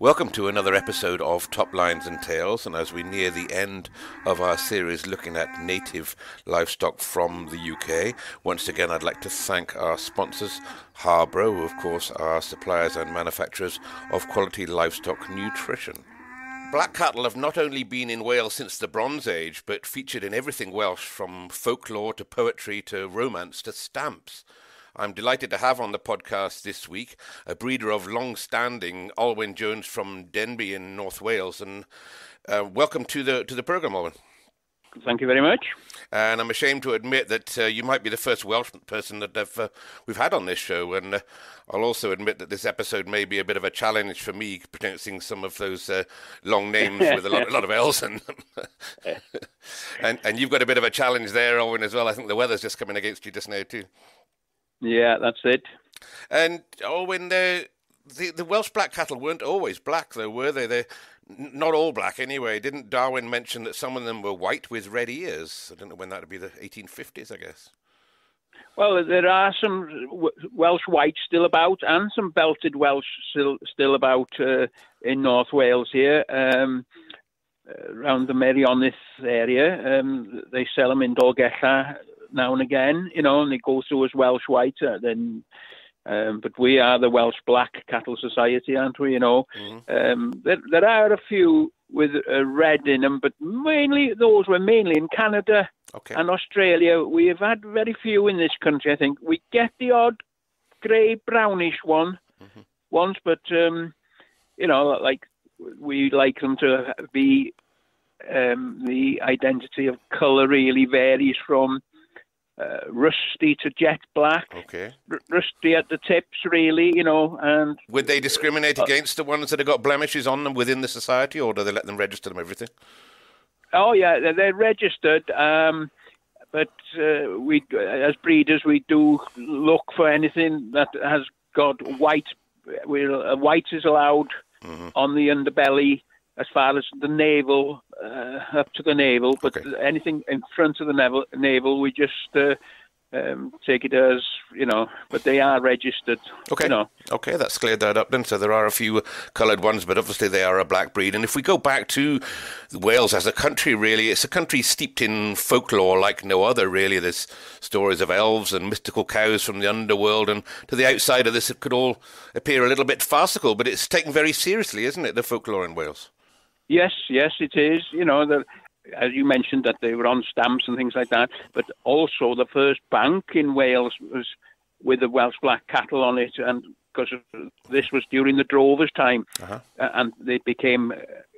Welcome to another episode of Top Lines and Tales, and as we near the end of our series looking at native livestock from the UK, once again I'd like to thank our sponsors, Harbro, who of course are suppliers and manufacturers of quality livestock nutrition. Black cattle have not only been in Wales since the Bronze Age, but featured in everything Welsh from folklore to poetry to romance to stamps. I'm delighted to have on the podcast this week a breeder of long standing, Alwyn Jones from Denbigh in North Wales. And uh, welcome to the, to the programme, Alwyn. Thank you very much. And I'm ashamed to admit that uh, you might be the first Welsh person that uh, we've had on this show. And uh, I'll also admit that this episode may be a bit of a challenge for me pronouncing some of those uh, long names with a lot, a lot of L's in them. and, and you've got a bit of a challenge there, Owen, as well. I think the weather's just coming against you just now, too. Yeah, that's it. And oh, when the the, Welsh black cattle weren't always black, though, were they? They're not all black anyway. Didn't Darwin mention that some of them were white with red ears? I don't know when that would be the 1850s, I guess. Well, there are some Welsh white still about, and some belted Welsh still still about uh, in North Wales here. Um, around the Meirionnydd area, um, they sell them in Dolgellau now and again, you know, and they go through as Welsh White. Uh, then, um, but we are the Welsh Black Cattle Society, aren't we? You know, mm-hmm. um, there, there are a few with uh, red in them, but mainly those were mainly in Canada okay. and Australia. We have had very few in this country. I think we get the odd grey brownish one mm-hmm. once, but um, you know, like we like them to be um, the identity of colour really varies from uh, rusty to jet black. Okay. R- rusty at the tips, really, you know. And would they discriminate uh, against the ones that have got blemishes on them within the society, or do they let them register them everything? Oh yeah, they're, they're registered. Um, but uh, we, as breeders, we do look for anything that has got white. We'll, uh, white is allowed mm-hmm. on the underbelly as far as the navel, uh, up to the navel, but okay. anything in front of the navel, navel we just uh, um, take it as you know, but they are registered. Okay, you know. okay, that's cleared that up then. So there are a few coloured ones, but obviously they are a black breed. And if we go back to Wales as a country, really, it's a country steeped in folklore like no other. Really, there's stories of elves and mystical cows from the underworld, and to the outside of this, it could all appear a little bit farcical, but it's taken very seriously, isn't it? The folklore in Wales. Yes, yes, it is. You know, the, as you mentioned, that they were on stamps and things like that. But also, the first bank in Wales was with the Welsh black cattle on it, and because this was during the drovers' time, uh-huh. and they became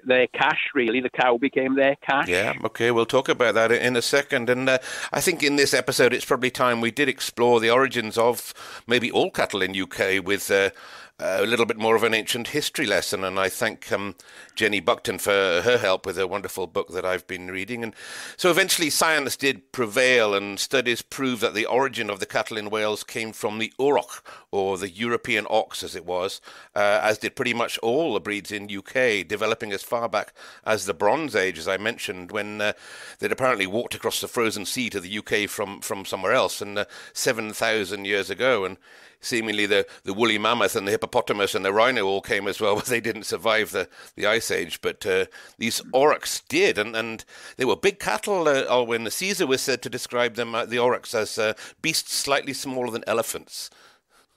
their cash. Really, the cow became their cash. Yeah, okay, we'll talk about that in a second. And uh, I think in this episode, it's probably time we did explore the origins of maybe all cattle in UK with. Uh, a little bit more of an ancient history lesson. And I thank um, Jenny Buckton for her help with a wonderful book that I've been reading. And so eventually science did prevail, and studies prove that the origin of the cattle in Wales came from the Auroch, or the European ox as it was, uh, as did pretty much all the breeds in UK, developing as far back as the Bronze Age, as I mentioned, when uh, they'd apparently walked across the frozen sea to the UK from, from somewhere else, and uh, 7,000 years ago. And seemingly the, the woolly mammoth and the hippopotamus and the rhino all came as well, but they didn't survive the, the ice age. But uh, these aurochs did, and, and they were big cattle. Uh, when Caesar was said to describe them, uh, the aurochs, as uh, beasts slightly smaller than elephants.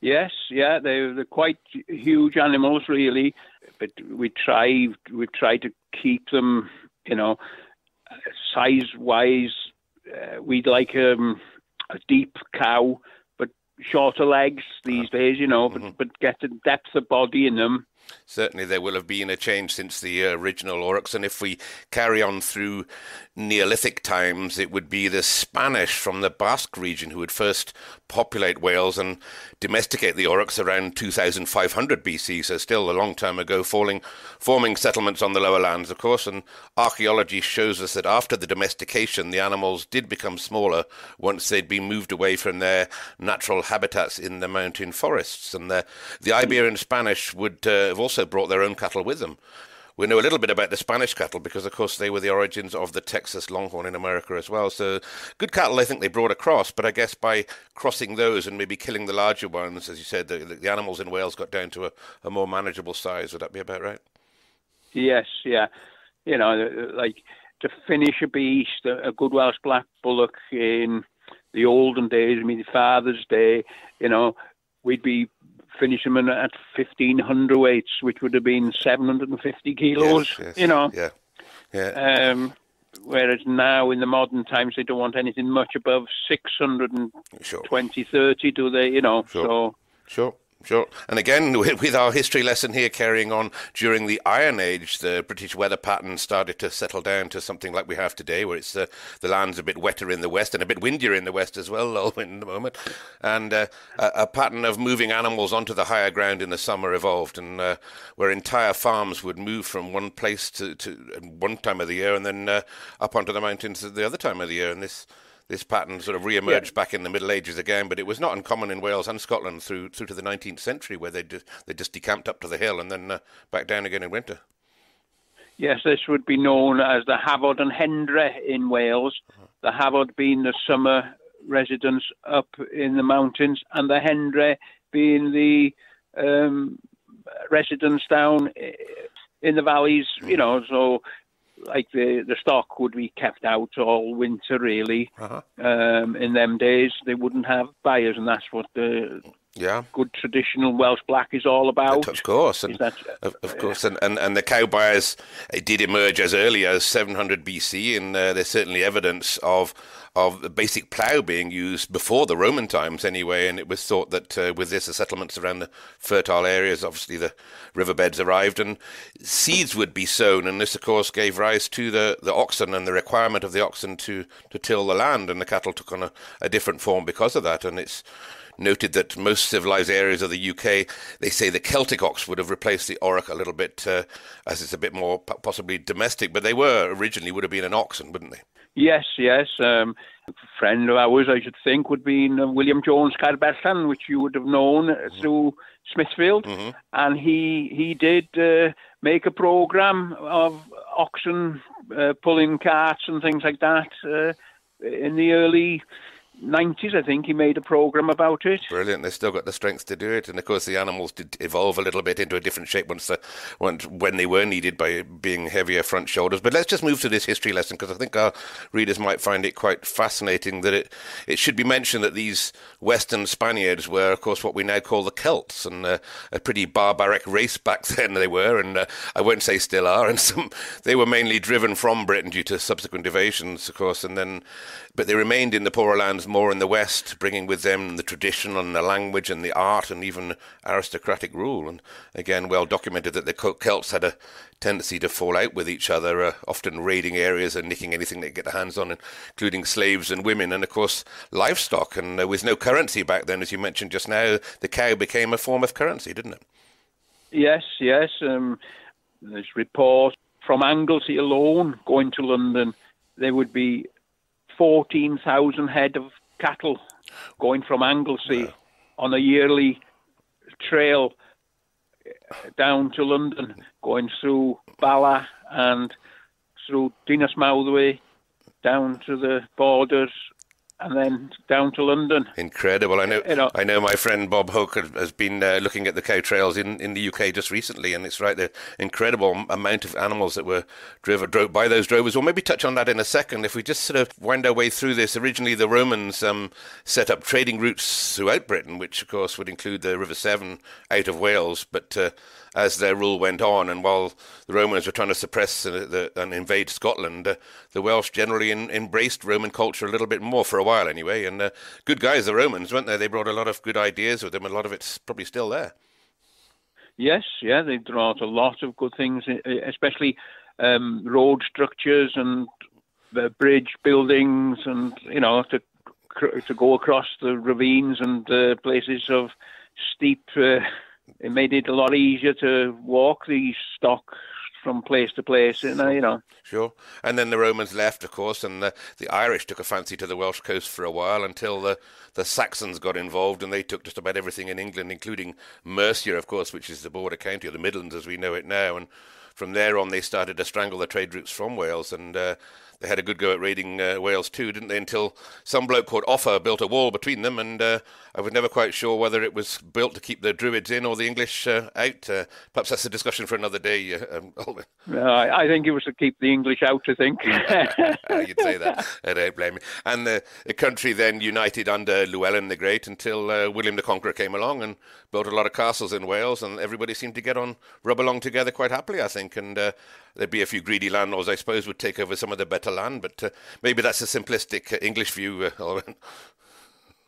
Yes, yeah, they're, they're quite huge animals, really. But we try we try to keep them, you know, size wise. Uh, we'd like um, a deep cow shorter legs these uh, days, you know, mm-hmm. but but get the depth of body in them Certainly, there will have been a change since the uh, original aurochs, and if we carry on through Neolithic times, it would be the Spanish from the Basque region who would first populate Wales and domesticate the aurochs around 2500 BC, so still a long time ago, falling, forming settlements on the lower lands, of course. And archaeology shows us that after the domestication, the animals did become smaller once they'd been moved away from their natural habitats in the mountain forests. And the, the Iberian Spanish would uh, have also brought their own cattle with them. We know a little bit about the Spanish cattle because, of course, they were the origins of the Texas Longhorn in America as well. So, good cattle, I think they brought across, but I guess by crossing those and maybe killing the larger ones, as you said, the, the animals in Wales got down to a, a more manageable size. Would that be about right? Yes, yeah. You know, like to finish a beast, a good Welsh black bullock in the olden days, I mean, Father's Day, you know, we'd be finishing them at 1500 weights, which would have been 750 kilos, yes, yes, you know. Yeah. Yeah. Um, whereas now in the modern times they don't want anything much above 620 sure. 30 do they you know sure. so sure Sure. And again, with our history lesson here carrying on, during the Iron Age, the British weather pattern started to settle down to something like we have today, where it's uh, the land's a bit wetter in the west and a bit windier in the west as well, though, in the moment. And uh, a, a, pattern of moving animals onto the higher ground in the summer evolved, and uh, where entire farms would move from one place to, to one time of the year and then uh, up onto the mountains at the other time of the year. And this this pattern sort of re-emerged yeah. back in the Middle Ages again, but it was not uncommon in Wales and Scotland through through to the 19th century, where they just, they just decamped up to the hill and then uh, back down again in winter. Yes, this would be known as the Hafod and Hendre in Wales. The Hafod being the summer residence up in the mountains, and the Hendre being the um, residence down in the valleys. You know, so like the the stock would be kept out all winter really. Uh-huh. Um, in them days, they wouldn't have buyers, and that's what the yeah. good traditional Welsh black is all about. Of course, and that, of, of, course, and, and, and the cow buyers did emerge as early as 700 BC, and uh, there's certainly evidence of of the basic plough being used before the Roman times, anyway. And it was thought that uh, with this, the settlements around the fertile areas, obviously the riverbeds arrived, and seeds would be sown, and this, of course, gave rise to the, the oxen and the requirement of the oxen to to till the land, and the cattle took on a, a different form because of that, and it's noted that most civilized areas of the UK, they say the Celtic ox would have replaced the auroch a little bit, uh, as it's a bit more possibly domestic, but they were originally would have been an oxen, wouldn't they? Yes, yes. Um, a friend of ours, I should think, would be uh, William Jones Caerberllan, which you would have known mm-hmm. through Smithfield, mm-hmm. and he he did uh, make a program of oxen uh, pulling carts and things like that uh, in the early 90s, I think he made a program about it. Brilliant. They still got the strength to do it. And of course, the animals did evolve a little bit into a different shape once, the, when they were needed by being heavier front shoulders. But let's just move to this history lesson because I think our readers might find it quite fascinating that it, it should be mentioned that these Western Spaniards were, of course, what we now call the Celts and uh, a pretty barbaric race back then they were. And uh, I won't say still are. And some, they were mainly driven from Britain due to subsequent invasions, of course. And then, but they remained in the poorer lands more in the West, bringing with them the tradition and the language and the art and even aristocratic rule. And again, well documented that the Celts had a tendency to fall out with each other, uh, often raiding areas and nicking anything they could get their hands on, including slaves and women, and of course livestock. And uh, with no currency back then, as you mentioned just now, the cow became a form of currency, didn't it? Yes, yes. Um, there's reports from Anglesey alone going to London. There would be 14,000 head of cattle going from Anglesey wow. on a yearly trail uh, down to London, going through Bala and through Dinas Mawddwy down to the borders and then down to London. Incredible! I know. You know I know my friend Bob Hoke has been uh, looking at the cow trails in, in the UK just recently, and it's right the incredible amount of animals that were driven drove by those drovers. We'll maybe touch on that in a second. If we just sort of wind our way through this, originally the Romans um, set up trading routes throughout Britain, which of course would include the River Severn out of Wales, but uh, as their rule went on, and while the Romans were trying to suppress uh, the, and invade Scotland, uh, the Welsh generally in, embraced Roman culture a little bit more for a while, anyway. And uh, good guys, the Romans, weren't they? They brought a lot of good ideas with them. A lot of it's probably still there. Yes, yeah, they brought a lot of good things, especially um, road structures and the bridge buildings, and you know to to go across the ravines and uh, places of steep uh, it made it a lot easier to walk these stock from place to place, you know. You know. Sure. And then the Romans left, of course, and the, the Irish took a fancy to the Welsh coast for a while until the, the Saxons got involved and they took just about everything in England, including Mercia, of course, which is the border county, of the Midlands as we know it now. And from there on they started to strangle the trade routes from Wales, and uh, they had a good go at raiding uh, Wales too, didn't they? Until some bloke called Offa built a wall between them, and uh, I was never quite sure whether it was built to keep the Druids in or the English uh, out. Uh, perhaps that's a discussion for another day. Uh, um, I think it was to keep the English out. I think you'd say that. I don't blame you. And the, the country then united under Llewellyn the Great until uh, William the Conqueror came along and built a lot of castles in Wales, and everybody seemed to get on, rub along together quite happily, I think. And there'd be a few greedy landlords, I suppose, would take over some of the better land, but uh, maybe that's a simplistic uh, English view. Uh,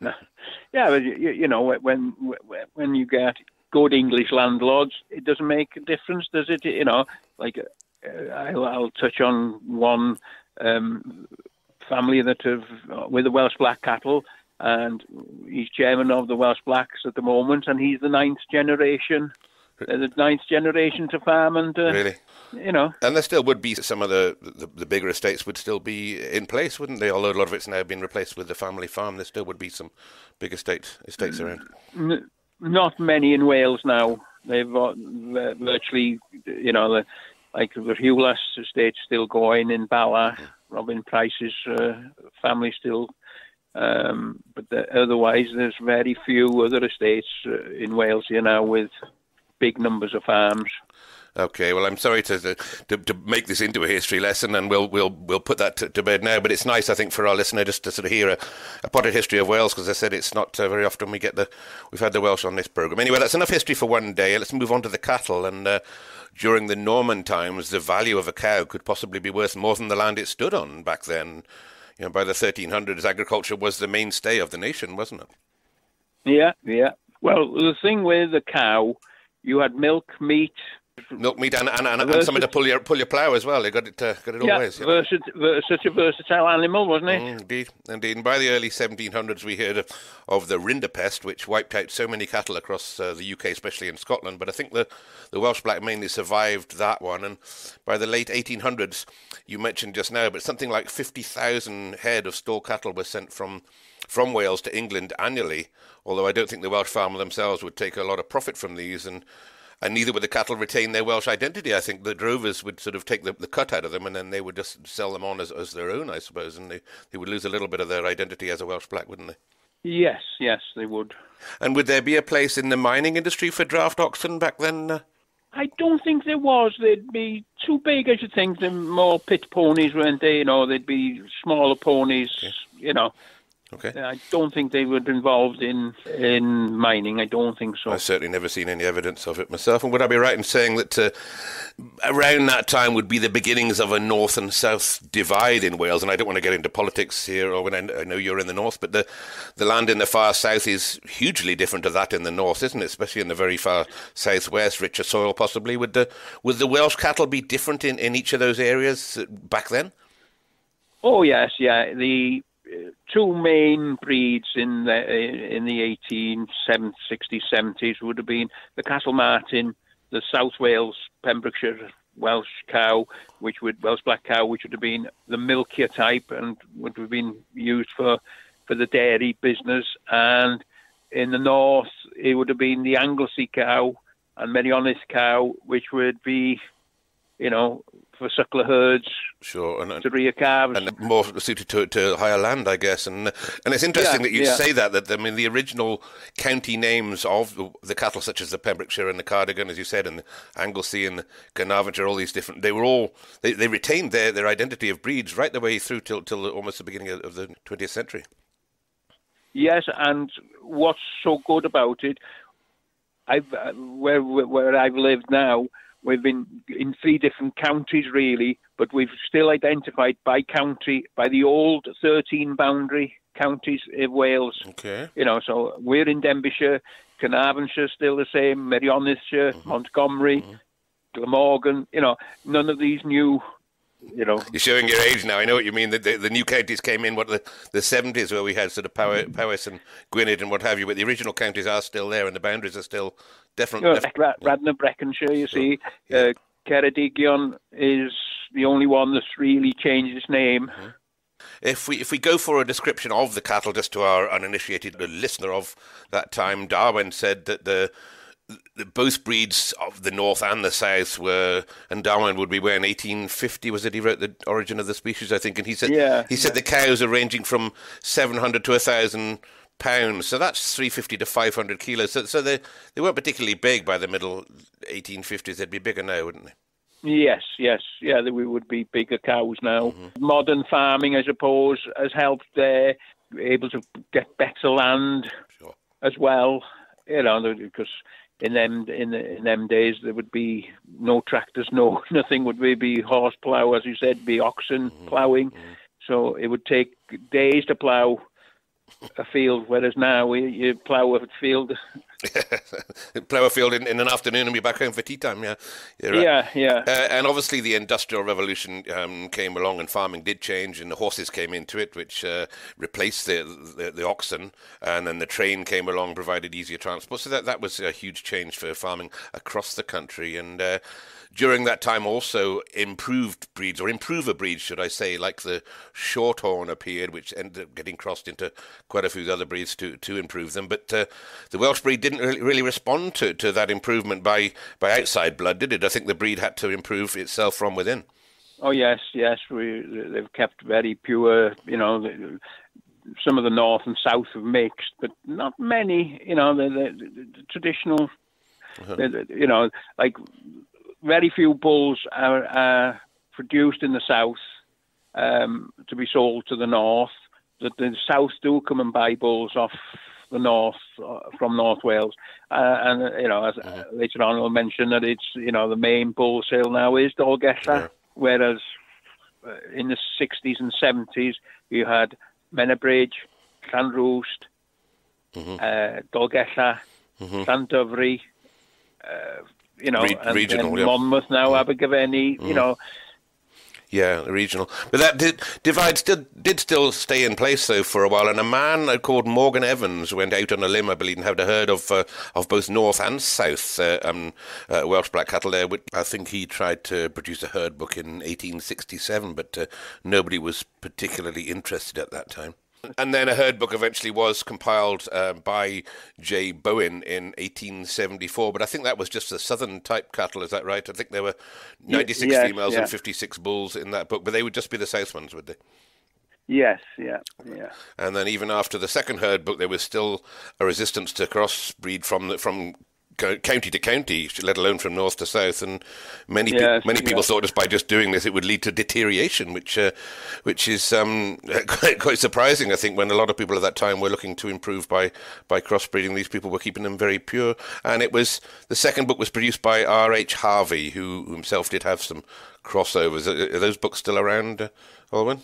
yeah, but you, you, know when when you get good English landlords, it doesn't make a difference, does it? You know, like uh, I'll, I'll, touch on one um, family that have with the Welsh black cattle, and he's chairman of the Welsh Blacks at the moment, and he's the ninth generation the ninth generation to farm and uh, really? you know. And there still would be some of the, the, the bigger estates would still be in place wouldn't they? Although a lot of it's now been replaced with the family farm there still would be some big estate estates around. N- not many in Wales now. They've got virtually you know the, like the Rhiwlas estate still going in Bala. Robin Price's uh, family still um, but the, otherwise there's very few other estates uh, in Wales here now with big numbers of farms. Okay, well, I'm sorry to, to to make this into a history lesson, and we'll we'll we'll put that to, to bed now. But it's nice, I think, for our listener just to sort of hear a, a potted history of Wales, because I said it's not uh, very often we get the we've had the Welsh on this program. Anyway, that's enough history for one day. Let's move on to the cattle. And uh, during the Norman times, the value of a cow could possibly be worth more than the land it stood on back then. You know, by the 1300s, agriculture was the mainstay of the nation, wasn't it? Yeah, yeah. Well, the thing with the cow you had milk, meat, milk, meat, and, and, and, and something to pull your pull your plough as well. You got it, uh, got it yeah, always. Yeah, such a versatile animal, wasn't it? Mm, indeed, indeed. And by the early 1700s, we heard of, of the rinderpest, which wiped out so many cattle across uh, the UK, especially in Scotland. But I think the the Welsh black mainly survived that one. And by the late 1800s, you mentioned just now, but something like 50,000 head of store cattle were sent from from Wales to England annually although I don't think the Welsh farmer themselves would take a lot of profit from these, and and neither would the cattle retain their Welsh identity. I think the drovers would sort of take the, the cut out of them, and then they would just sell them on as, as their own, I suppose, and they, they would lose a little bit of their identity as a Welsh black, wouldn't they? Yes, yes, they would. And would there be a place in the mining industry for draft oxen back then? Uh? I don't think there was. They'd be too big, I should think. The more pit ponies, weren't they? You know, they'd be smaller ponies. Okay. You know, Okay. I don't think they were involved in in mining. I don't think so. I've certainly never seen any evidence of it myself. And would I be right in saying that uh, around that time would be the beginnings of a north and south divide in Wales? And I don't want to get into politics here, or when I, I know you're in the north, but the the land in the far south is hugely different to that in the north, isn't it? Especially in the very far southwest, richer soil possibly. Would the would the Welsh cattle be different in, in each of those areas back then? Oh yes, yeah. The two main breeds in the in the 1860s, 70s would have been the Castlemartin, the South Wales, Pembrokeshire Welsh cow, which would Welsh black cow, which would have been the milkier type and would have been used for for the dairy business, and in the north it would have been the Anglesey cow and Meirionnydd cow, which would be, you know, for suckler herds. Sure, and, to rear calves, and more suited to, to higher land, I guess. And and it's interesting yeah, that you yeah. say that. That I mean, the original county names of the, the, cattle, such as the Pembrokeshire and the Cardigan, as you said, and the Anglesey and the Carnarvonshire, all these different, they were all they, they retained their, their identity of breeds right the way through till till almost the beginning of, of the 20th century. Yes, and what's so good about it, I've uh, where where I've lived now We've been in three different counties, really, but we've still identified by county, by the old 13 boundary counties of Wales. Okay. You know, so we're in Denbighshire, Carnarvonshire still the same, Merionethshire, mm-hmm. Montgomery, mm-hmm. Glamorgan. You know, none of these new you know. You're showing your age now. I know what you mean. The, the, the new counties came in what the the 70s where we had sort of Power, Powys and Gwynedd and what have you, but the original counties are still there and the boundaries are still definitely. You know, Radnor, Breconshire, you see. Yeah. Uh, Ceredigion is the only one that's really changed its name. Mm-hmm. If we if we go for a description of the cattle, just to our uninitiated listener of that time, Darwin said that the both breeds of the north and the south were, and Darwin would be where in 1850 was it? He wrote the origin of the species, I think, and he said yeah, he said yeah. the cows are ranging from 700 to 1,000 pounds, so that's 350 to 500 kilos. So, so they they weren't particularly big by the middle 1850s. They'd be bigger now, wouldn't they? Yes, yes, yeah. We would be bigger cows now. Mm-hmm. Modern farming, I suppose, has helped. There, able to get better land sure. as well. You know, because in them in, the, in them days there would be no tractors, no nothing would be, be horse plough, as you said, be oxen mm-hmm. ploughing. Mm-hmm. So it would take days to plough a field, whereas now you plough a field. plough a field in, in an afternoon and be back home for tea time. Yeah, right. yeah, yeah. Uh, and obviously, the industrial revolution um, came along, and farming did change, and the horses came into it, which uh, replaced the, the, the oxen, and then the train came along, provided easier transport. So that that was a huge change for farming across the country, and. Uh, during that time also improved breeds, or improver breeds, should I say, like the Shorthorn appeared, which ended up getting crossed into quite a few other breeds to, to improve them. But uh, the Welsh breed didn't really, really respond to, to that improvement by, by outside blood, did it? I think the breed had to improve itself from within. Oh yes, yes. We they've kept very pure. You know, the, some of the north and south have mixed, but not many. You know, the, the, the traditional. Uh-huh. you know, like very few bulls are, are produced in the south um, to be sold to the north. That the south do come and buy bulls off the north uh, from North Wales, uh, and you know, as mm-hmm. later on I'll mention that it's you know the main bull sale now is Dolgellau, yeah. whereas uh, in the 60s and 70s you had Menai Bridge, Llanrwst, mm-hmm. uh, Dolgellau, mm-hmm. Llandovery, uh, you know, Re- and, regional, and yeah. Monmouth now, yeah. Abergavenny, mm. you know. Yeah, regional. But that did, divide still did still stay in place though for a while. And a man called Morgan Evans went out on a limb, I believe, and had a herd of uh, of both north and south uh, um, uh, Welsh black cattle there. Which I think he tried to produce a herd book in 1867, but uh, nobody was particularly interested at that time. And then a herd book eventually was compiled uh, by J. Bowen in 1874, but I think that was just the southern type cattle, is that right? I think there were 96 yes, females yeah. and 56 bulls in that book, but they would just be the south ones, would they? Yes, yeah, yeah. And then even after the second herd book, there was still a resistance to crossbreed from the, from county to county, let alone from north to south. And many yes, pe- many people thought just by just doing this, it would lead to deterioration, which uh, which is um, quite, quite surprising. I think when a lot of people at that time were looking to improve by by crossbreeding, these people were keeping them very pure. And it was the second book was produced by R. H. Harvey, who himself did have some crossovers. Are, are those books still around, uh, Olwyn?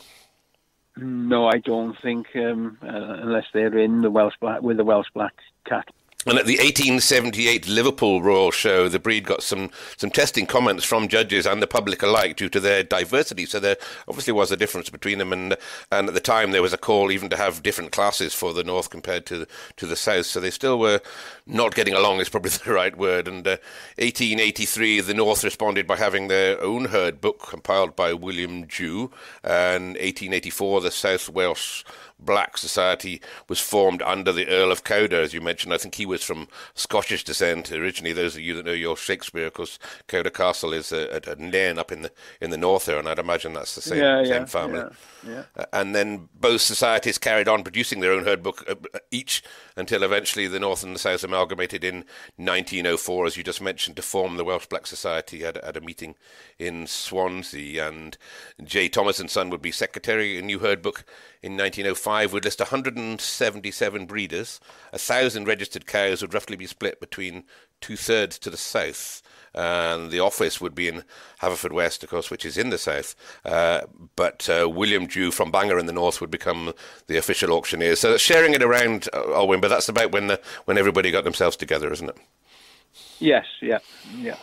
No, I don't think, um, uh, unless they're in the Welsh Black with the Welsh Black Cat and at the 1878 Liverpool Royal Show, the breed got some, some testing comments from judges and the public alike due to their diversity. So there obviously was a difference between them, and and at the time there was a call even to have different classes for the North compared to to the South. So they still were not getting along is probably the right word. And uh, 1883, the North responded by having their own herd book compiled by William Dew, and 1884 the South Welsh black society was formed under the Earl of Cawdor, as you mentioned. I think he was from Scottish descent originally. Those of you that know your Shakespeare, of course, Cawdor Castle is at, at Nairn up in the in the north there, and I'd imagine that's the same yeah, same yeah, family. Yeah, yeah. Uh, and then both societies carried on producing their own herd book uh, each until eventually the North and the South amalgamated in 1904, as you just mentioned, to form the Welsh Black Society at, at a meeting in Swansea. And J. Thomas and Son would be secretary. A new herd book in 1905 would list 177 breeders. A thousand registered cows would roughly be split between two thirds to the south and the office would be in Haverfordwest, of course, which is in the south. Uh, but uh, William Dew from Bangor in the north would become the official auctioneer. So sharing it around, uh, Olwyn, but that's about when the, when everybody got themselves together, isn't it? Yes, yeah, yeah.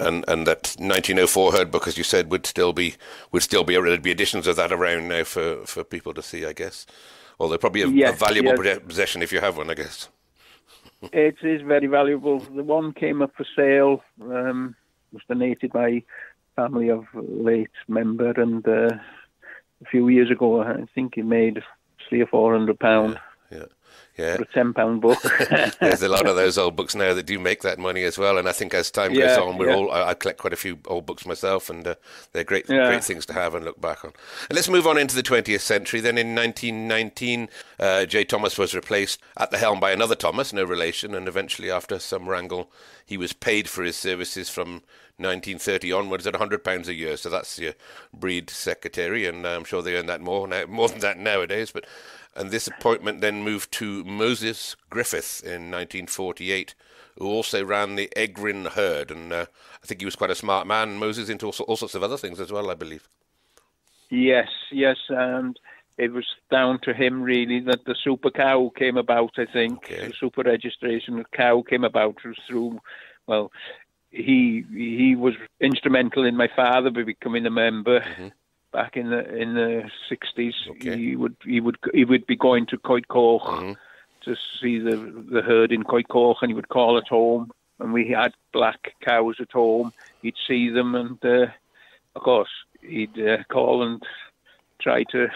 And and that 1904 herd book, as you said, would still be would still be there'd be editions of that around now for, for people to see, I guess. Although probably a, yes, a valuable yes. possession if you have one, I guess it is very valuable. The one came up for sale, um, was donated by family of late member, and uh, a few years ago, I think it made three or four hundred pound. Yeah. Yeah. For a ten pound book. There's a lot of those old books now that do make that money as well, and I think as time Yeah, goes on, we're yeah. all. I, I collect quite a few old books myself, and uh, they're great, Yeah. great things to have and look back on. And let's move on into the 20th century. Then in 1919, uh, J. Thomas was replaced at the helm by another Thomas, no relation, and eventually, after some wrangle, he was paid for his services from 1930 onwards at 100 pounds a year. So that's your breed secretary, and I'm sure they earn that more now, more than that nowadays. But and this appointment then moved to Moses Griffith in 1948, who also ran the Egrin herd, and uh, I think he was quite a smart man. Moses into all, all sorts of other things as well, I believe. Yes, yes, and it was down to him really that the super cow came about. I think Okay. the super registration of cow came about was through. Well, he he was instrumental in my father becoming a member back in the in the sixties. Okay. He would he would he would be going to Coedcoch Mhm. to see the the herd in Coedcoch, and he would call at home. And we had black cows at home. He'd see them, and uh, of course he'd uh, call and try to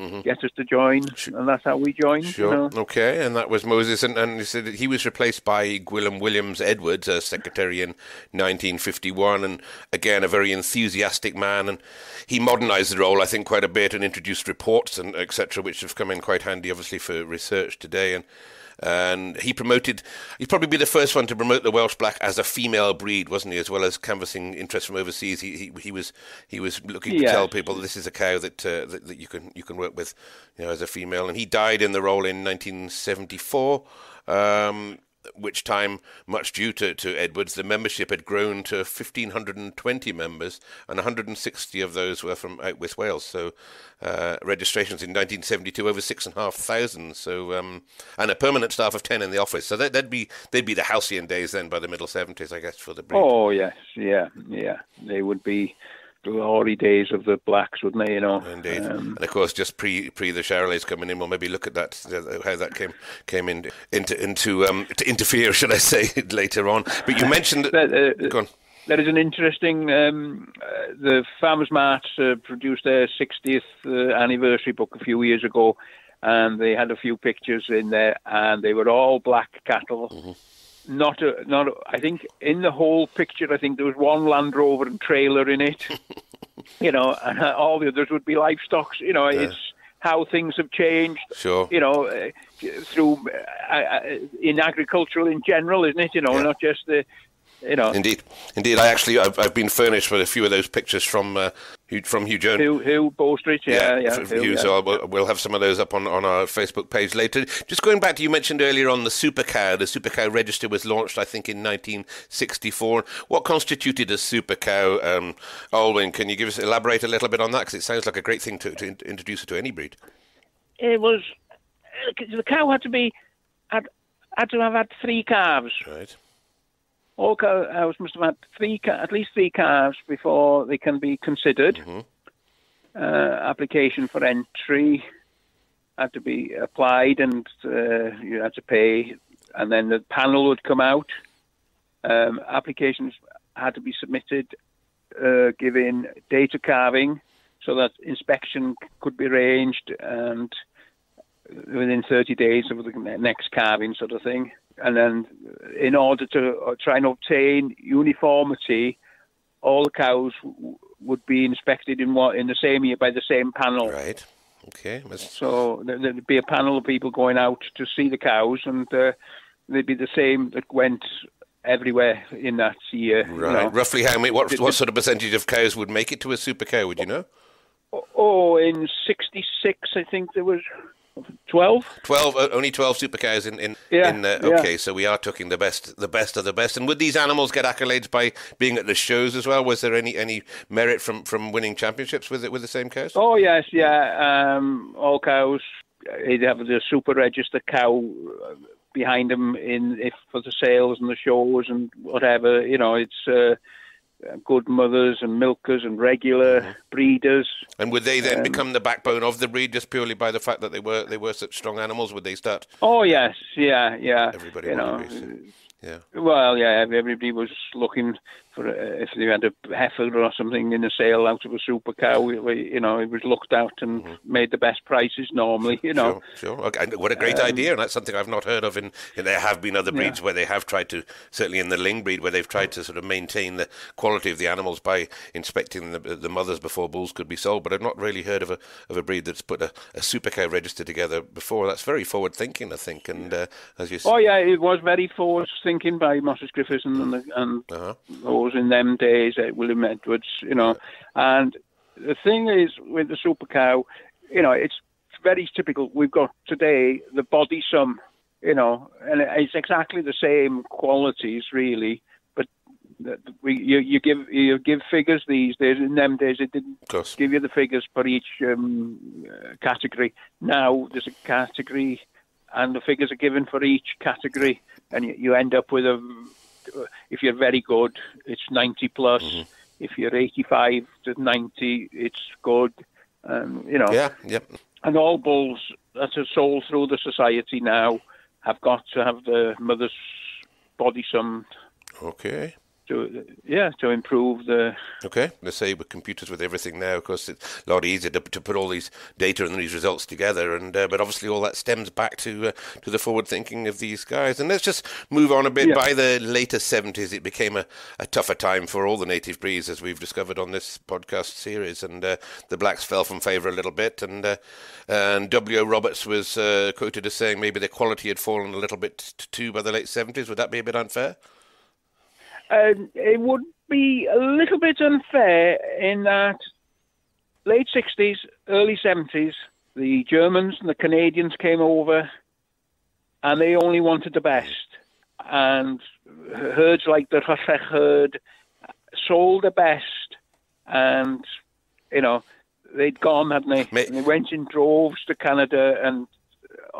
Mhm. get us to join, and that's how we joined. you Sure. know. Okay, and that was Moses, and, and he said that he was replaced by Gwilym Williams Edwards as secretary in 1951, and again a very enthusiastic man, and he modernised the role, I think, quite a bit, and introduced reports and etc., which have come in quite handy, obviously, for research today, and. And he promoted, he'd probably be the first one to promote the Welsh Black as a female breed, wasn't he? As well as canvassing interest from overseas, he he, he was he was looking to tell people this is a cow that, uh, that that you can you can work with, you know, as a female. And he died in the role in 1974. Um, which time, much due to, to Edwards, the membership had grown to 1,520 members, and 160 of those were from out with Wales. So, uh, registrations in 1972 over six and a half thousand. So, um, and a permanent staff of 10 in the office. So that, that'd be they'd be the halcyon days then by the middle 70s, I guess, for the breed. Oh yes, yeah, yeah. They would be glory days of the blacks, wouldn't they? You know. Indeed, Um, and of course, just pre pre the Charolais coming in, we'll maybe look at that uh, how that came came in into into um to interfere, should I say, later on. But you mentioned that. uh, Go on. There is an interesting. Um, uh, the Farmers Mart uh, produced their 60th uh, anniversary book a few years ago, and they had a few pictures in there, and they were all black cattle. Not, a, not. A, I think in the whole picture, I think there was one Land Rover and trailer in it. you know, and uh, all the others would be livestock. You know, it's how things have changed Sure. you know, uh, through uh, uh, in agricultural in general, isn't it? You know, Yeah. not just the, you know, Indeed, indeed. I actually I've, I've been furnished with a few of those pictures from uh, Hugh, from Hugh Jones. who who Bow Street, yeah, yeah, for- for who, you, yeah. So I'll- we'll, we'll have some of those up on, on our Facebook page later. Just going back to you mentioned earlier on the super cow. The super cow register was launched, I think, in 1964. What constituted a super cow? Um, Alwyn, can you give us elaborate a little bit on that? Because it sounds like a great thing to, to in- introduce it to any breed. It was uh, the cow had to be had had to have had three calves. Right. All cows must have had three, at least three calves before they can be considered. Mhm. Uh, application for entry had to be applied, and uh, you had to pay, and then the panel would come out. Um, applications had to be submitted, uh, giving data calving, so that inspection could be arranged, and within 30 days of the next calving, sort of thing. And then, in order to uh, try and obtain uniformity, all the cows w- would be inspected in what in the same year by the same panel. Right. Okay. That's- So there- there'd be a panel of people going out to see the cows, and uh, they'd be the same that went everywhere in that year. you Right. know. Roughly how many? What, what sort of percentage of cows would make it to a super cow? Would you know? Oh, in '66, I think there was 12. Twelve, uh, only twelve super cows in in. Yeah, in uh, yeah. okay, so we are talking the best, the best of the best. And would these animals get accolades by being at the shows as well? Was there any any merit from from winning championships with it with the same cows? Oh yes, yeah. Um, all cows. They'd have the super register cow uh, behind them in if for the sales and the shows and whatever. You know, it's uh, Uh, good mothers and milkers and regular mm-hmm. breeders. And would they then um, become the backbone of the breed just purely by the fact that they were they were such strong animals? Would they start? Oh yes, yeah, yeah. Everybody you know, agree, uh, Yeah. Well, yeah, everybody was looking for uh, if they had a heifer or something in a sale out of a super cow. You know, it was looked out and mm-hmm. made the best prices normally. You know, sure, sure. Okay. what a great um, idea, and that's something I've not heard of. In, in there have been other breeds yeah. where they have tried to, certainly in the Luing breed, where they've tried to sort of maintain the quality of the animals by inspecting the, the mothers before bulls could be sold. But I've not really heard of a of a breed that's put a, a super cow register together before. That's very forward thinking, I think. And uh, as you, said. oh yeah, it was very forward thinking by Moses Griffiths and, and uh-huh. In them days, uh, William Edwards, you know. And the thing is with the super cow, you know, it's very typical. We've got today the body sum, you know, and it's exactly the same qualities really. But we, you, you give you give figures these days. In them days, it didn't give you the figures for each um, category. Now there's a category and the figures are given for each category, and you, you end up with a. If you're very good, it's 90 plus. Mm-hmm. If you're 85 to 90, it's good. Um, you know. Yeah. Yep. And all bulls that are sold through the society now have got to have the mother's body summed. Okay to yeah to improve the. Okay, let's say with computers with everything now, of course, it's a lot easier to, to put all these data and these results together, and uh, but obviously all that stems back to uh, to the forward thinking of these guys. And let's just move on a bit. Yeah. By the later seventies, it became a, a tougher time for all the native breeds, as we've discovered on this podcast series, and uh, the blacks fell from favour a little bit, and uh, and W. O. Roberts was uh, quoted as saying maybe the quality had fallen a little bit too by the late seventies. Would that be a bit unfair? Um, it would be a little bit unfair in that late 60s, early 70s, the Germans and the Canadians came over and they only wanted the best. And herds like the Rhyllech herd sold the best. And, you know, they'd gone, hadn't they? And they went in droves to Canada and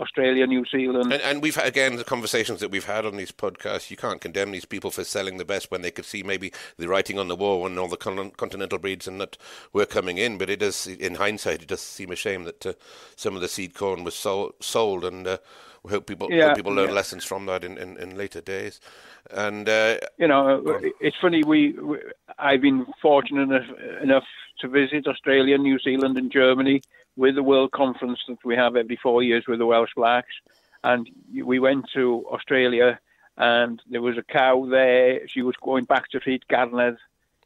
Australia, New Zealand. And, and, we've had, again, the conversations that we've had on these podcasts, you can't condemn these people for selling the best when they could see maybe the writing on the wall when all the con- continental breeds and that were coming in. But it does, in hindsight, it does seem a shame that uh, some of the seed corn was sold, sold and uh, we hope people yeah, hope people learn yeah. lessons from that in, in, in later days. And uh, you know, it's funny. We, we I've been fortunate enough, enough to visit Australia, New Zealand, and Germany with the World Conference that we have every four years with the Welsh Blacks. And we went to Australia, and there was a cow there. She was going back to feed Garnedd,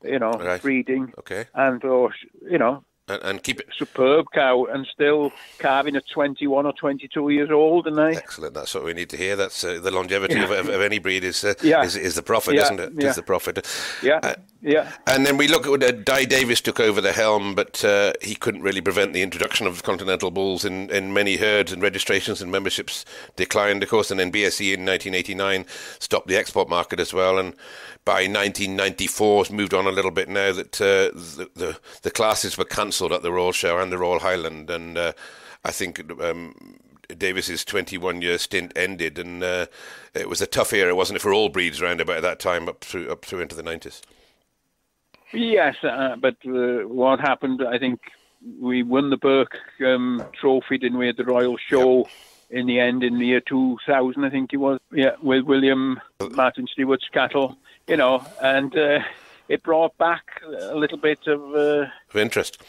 you know, right. breeding. Okay. And, uh, you know, and, and, keep it superb cow and still calving at 21 or 22 years old and they excellent that's what we need to hear that's uh, the longevity yeah. of, of, any breed is, uh, yeah. is is the profit yeah. isn't it yeah. is the profit yeah uh, yeah. And then we look at uh, Dai Davies took over the helm but uh, he couldn't really prevent the introduction of continental bulls in, in many herds and registrations and memberships declined of course. And then BSE in 1989 stopped the export market as well. And by 1994 it's moved on a little bit now that uh, the, the, the classes were cancelled at the Royal Show and the Royal Highland, and uh, I think um, Davies's 21 year stint ended, and uh, it was a tough era, wasn't it, for all breeds around about that time up through up through into the 90s. Yes, uh, but uh, what happened? I think we won the Burke um, Trophy, didn't we, at the Royal Show. Yep in the end in the year 2000, I think it was, yeah, with William Martin Stewart's cattle you know, and uh, it brought back a little bit of, uh, of interest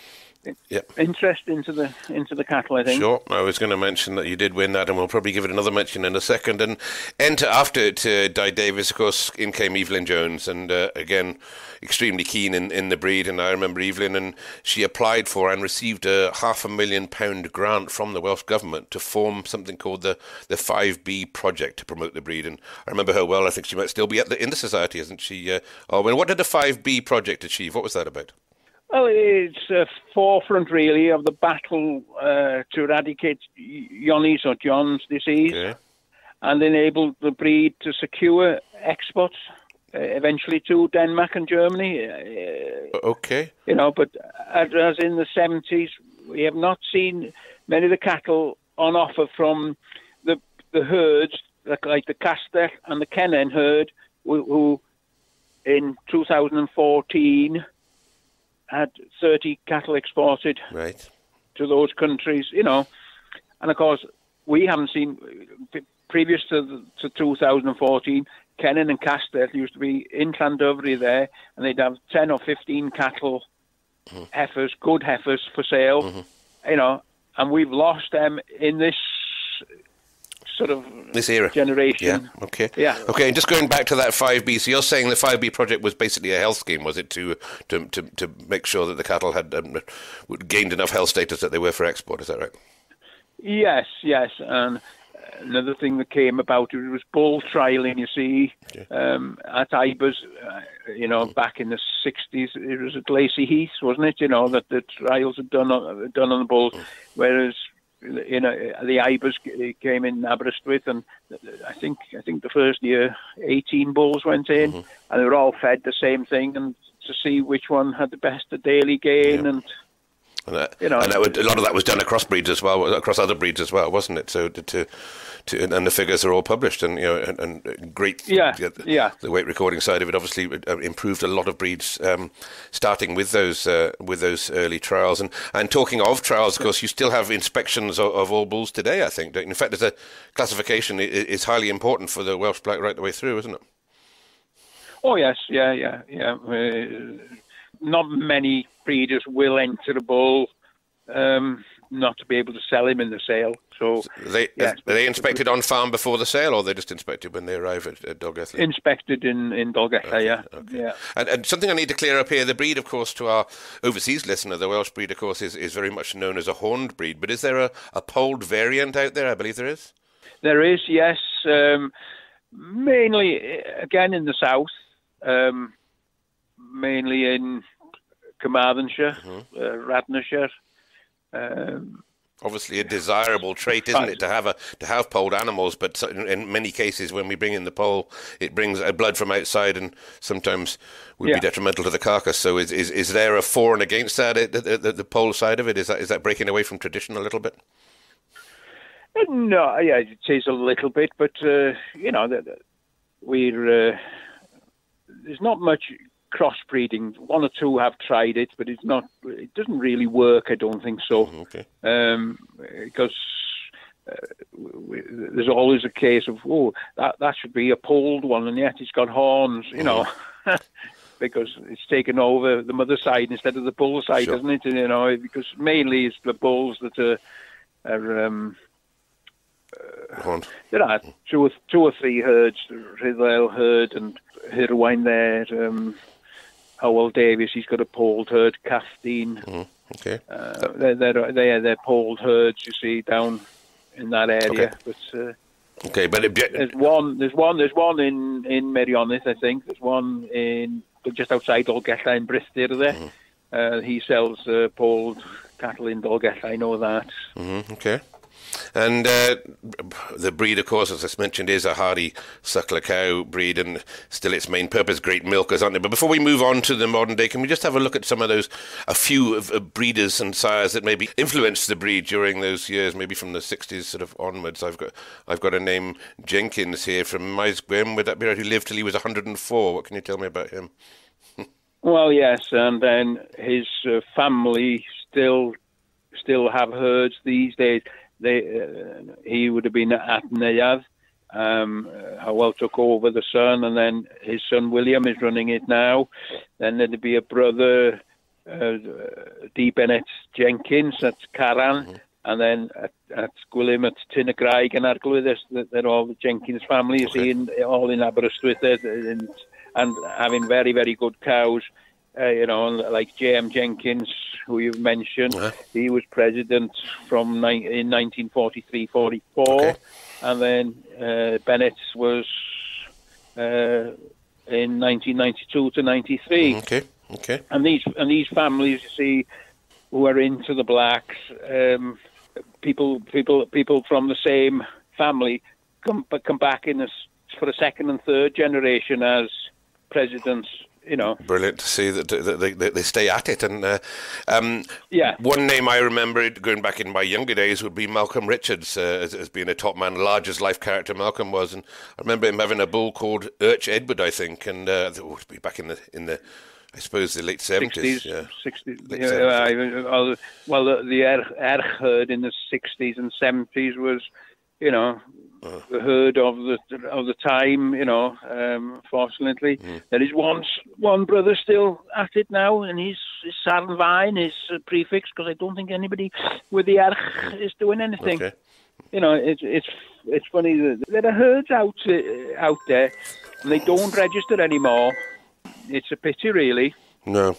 yep. interest into the into the cattle. I think. Sure, I was going to mention that you did win that, and we'll probably give it another mention in a second. And enter after to Dai Davies, of course, in came Evelyn Jones, and uh, again, extremely keen in, in the breed. And I remember Evelyn, and she applied for and received a half a million pound grant from the Welsh government to form something called the the Five B project to promote the breed. And I remember her well. I think she might still be at the in the society, isn't she? Uh, oh, well, what did the Five B project achieve? What was that about? Well, it's a forefront really of the battle uh, to eradicate Johne's or John's disease okay. and enable the breed to secure exports uh, eventually to Denmark and Germany. Uh, okay. You know, but as, as in the 70s, we have not seen many of the cattle on offer from the the herds like the Castell and the Kennan herd, who, who in 2014 had 30 cattle exported right. to those countries, you know. And of course, we haven't seen, previous to, to 2014, Kennan and Castell used to be in Llandovery there, and they'd have 10 or 15 cattle, mm-hmm. heifers, good heifers for sale, mm-hmm. you know, and we've lost them in this sort of this era generation. Yeah. Okay. Yeah. Okay. And just going back to that five B. So you're saying the five B project was basically a health scheme, was it, to to to, to make sure that the cattle had um, gained enough health status that they were for export? Is that right? Yes. Yes. And another thing that came about it was bull trialing. You see, um, at Ibers, uh, you know, mm. back in the '60s, it was at Lacy Heath, wasn't it? You know that the trials had done on, done on the bulls, mm. whereas you know the Ibers came in Aberystwyth, and I think I think the first year 18 bulls went in, mm-hmm. and they were all fed the same thing, and to see which one had the best daily gain and and that, you know, and that would, a lot of that was done across breeds as well, across other breeds as well, wasn't it? So to, to and the figures are all published, and you know, and, and great. Yeah, yeah. The weight recording side of it obviously uh, improved a lot of breeds, um, starting with those uh, with those early trials. And and talking of trials, of course, you still have inspections of, of all bulls today. I think. In fact, there's a classification is highly important for the Welsh Black right the way through, isn't it? Oh yes, yeah, yeah, yeah. Uh, not many breeders will enter a bull um, not to be able to sell him in the sale. So, so they yeah, are they inspected on farm before the sale, or they just inspected when they arrive at, at? Inspected in in Dolgellau, okay, yeah. Okay. yeah. And, and something I need to clear up here: the breed, of course, to our overseas listener, the Welsh breed, of course, is, is very much known as a horned breed. But is there a, a polled variant out there? I believe there is. There is, yes. Um, mainly, again, in the south. Um, mainly in Carmarthenshire, mm-hmm. uh, Radnorshire. Um, Obviously, a desirable trait, isn't it, to have a to have polled animals? But in many cases, when we bring in the poll, it brings blood from outside, and sometimes would yeah. be detrimental to the carcass. So, is, is is there a for and against that? The, the, the poll side of it is that is that breaking away from tradition a little bit? Uh, no, yeah, it is a little bit, but uh, you know, we're uh, there's not much crossbreeding. One or two have tried it, but it's not. It doesn't really work. I don't think so. Mm-hmm, okay. Um, because uh, we, there's always a case of oh that that should be a polled one, and yet it's got horns. You know. Mm-hmm. because it's taken over the mother side instead of the bull side, sure. doesn't it? You know, because mainly it's the bulls that are, are um, uh, there are two or, two or three herds, Rhyddel herd and Hirwain there, um, Howell Davies, he's got a polled herd, Caffdine. Mm, okay. Uh, they're, they're, they're, they're polled herds, you see, down in that area. Okay. But, uh, okay, but it, there's one, there's one, there's one in in Meirionnydd, I think. There's one in just outside Dolgellau in Brithdir there. Mm. Uh, he sells uh, polled cattle in Dolgellau. I know that. Mm-hmm. Okay. And uh, the breed, of course, as I mentioned, is a hardy suckler cow breed and still its main purpose, great milkers, aren't they? But before we move on to the modern day, can we just have a look at some of those, a few of, of breeders and sires that maybe influenced the breed during those years, maybe from the 60s sort of onwards? I've got I've got a name, Jenkins, here from Maes Gwyn. Would that be right? Who lived till he was 104. What can you tell me about him? well, yes, and then his uh, family still still have herds these days they uh, he would have been at Neuadd. Um, Howell took over the son, and then his son William is running it now. Then there'd be a brother, uh, D. Bennett Jenkins at Caran, mm-hmm. and then at, at Gwilym at Tynagraig and Arglwydd. They're all the Jenkins family, okay. in, all in Aberystwyth, and, and having very, very good cows. Uh, you know, like J.M. Jenkins, who you've mentioned. He was president from ni- in 1943-44, okay. and then uh, Bennett was uh, in 1992 to 93. Mm, okay, okay. And these and these families, you see, who are into the blacks, um, people people people from the same family come come back in this for a second and third generation as presidents you know, brilliant to see that, they, they stay at it. And uh, um, yeah, one name I remember going back in my younger days would be Malcolm Richards uh, as, as, being a top man, large as life character Malcolm was. And I remember him having a bull called Urch Edward, I think, and uh, oh, be back in the in the. I suppose the late seventies, yeah, sixties. Yeah, well, well, the, the herd in the sixties and seventies was, you know, the herd of the of the time. You know, um, fortunately, Mm. there is one one brother still at it now, and he's, he's Sarn Vine, his uh, prefix, because I don't think anybody with the arch is doing anything. Okay. You know, it's it's it's funny that there are herds out uh, out there, and they don't register anymore. It's a pity, really. No.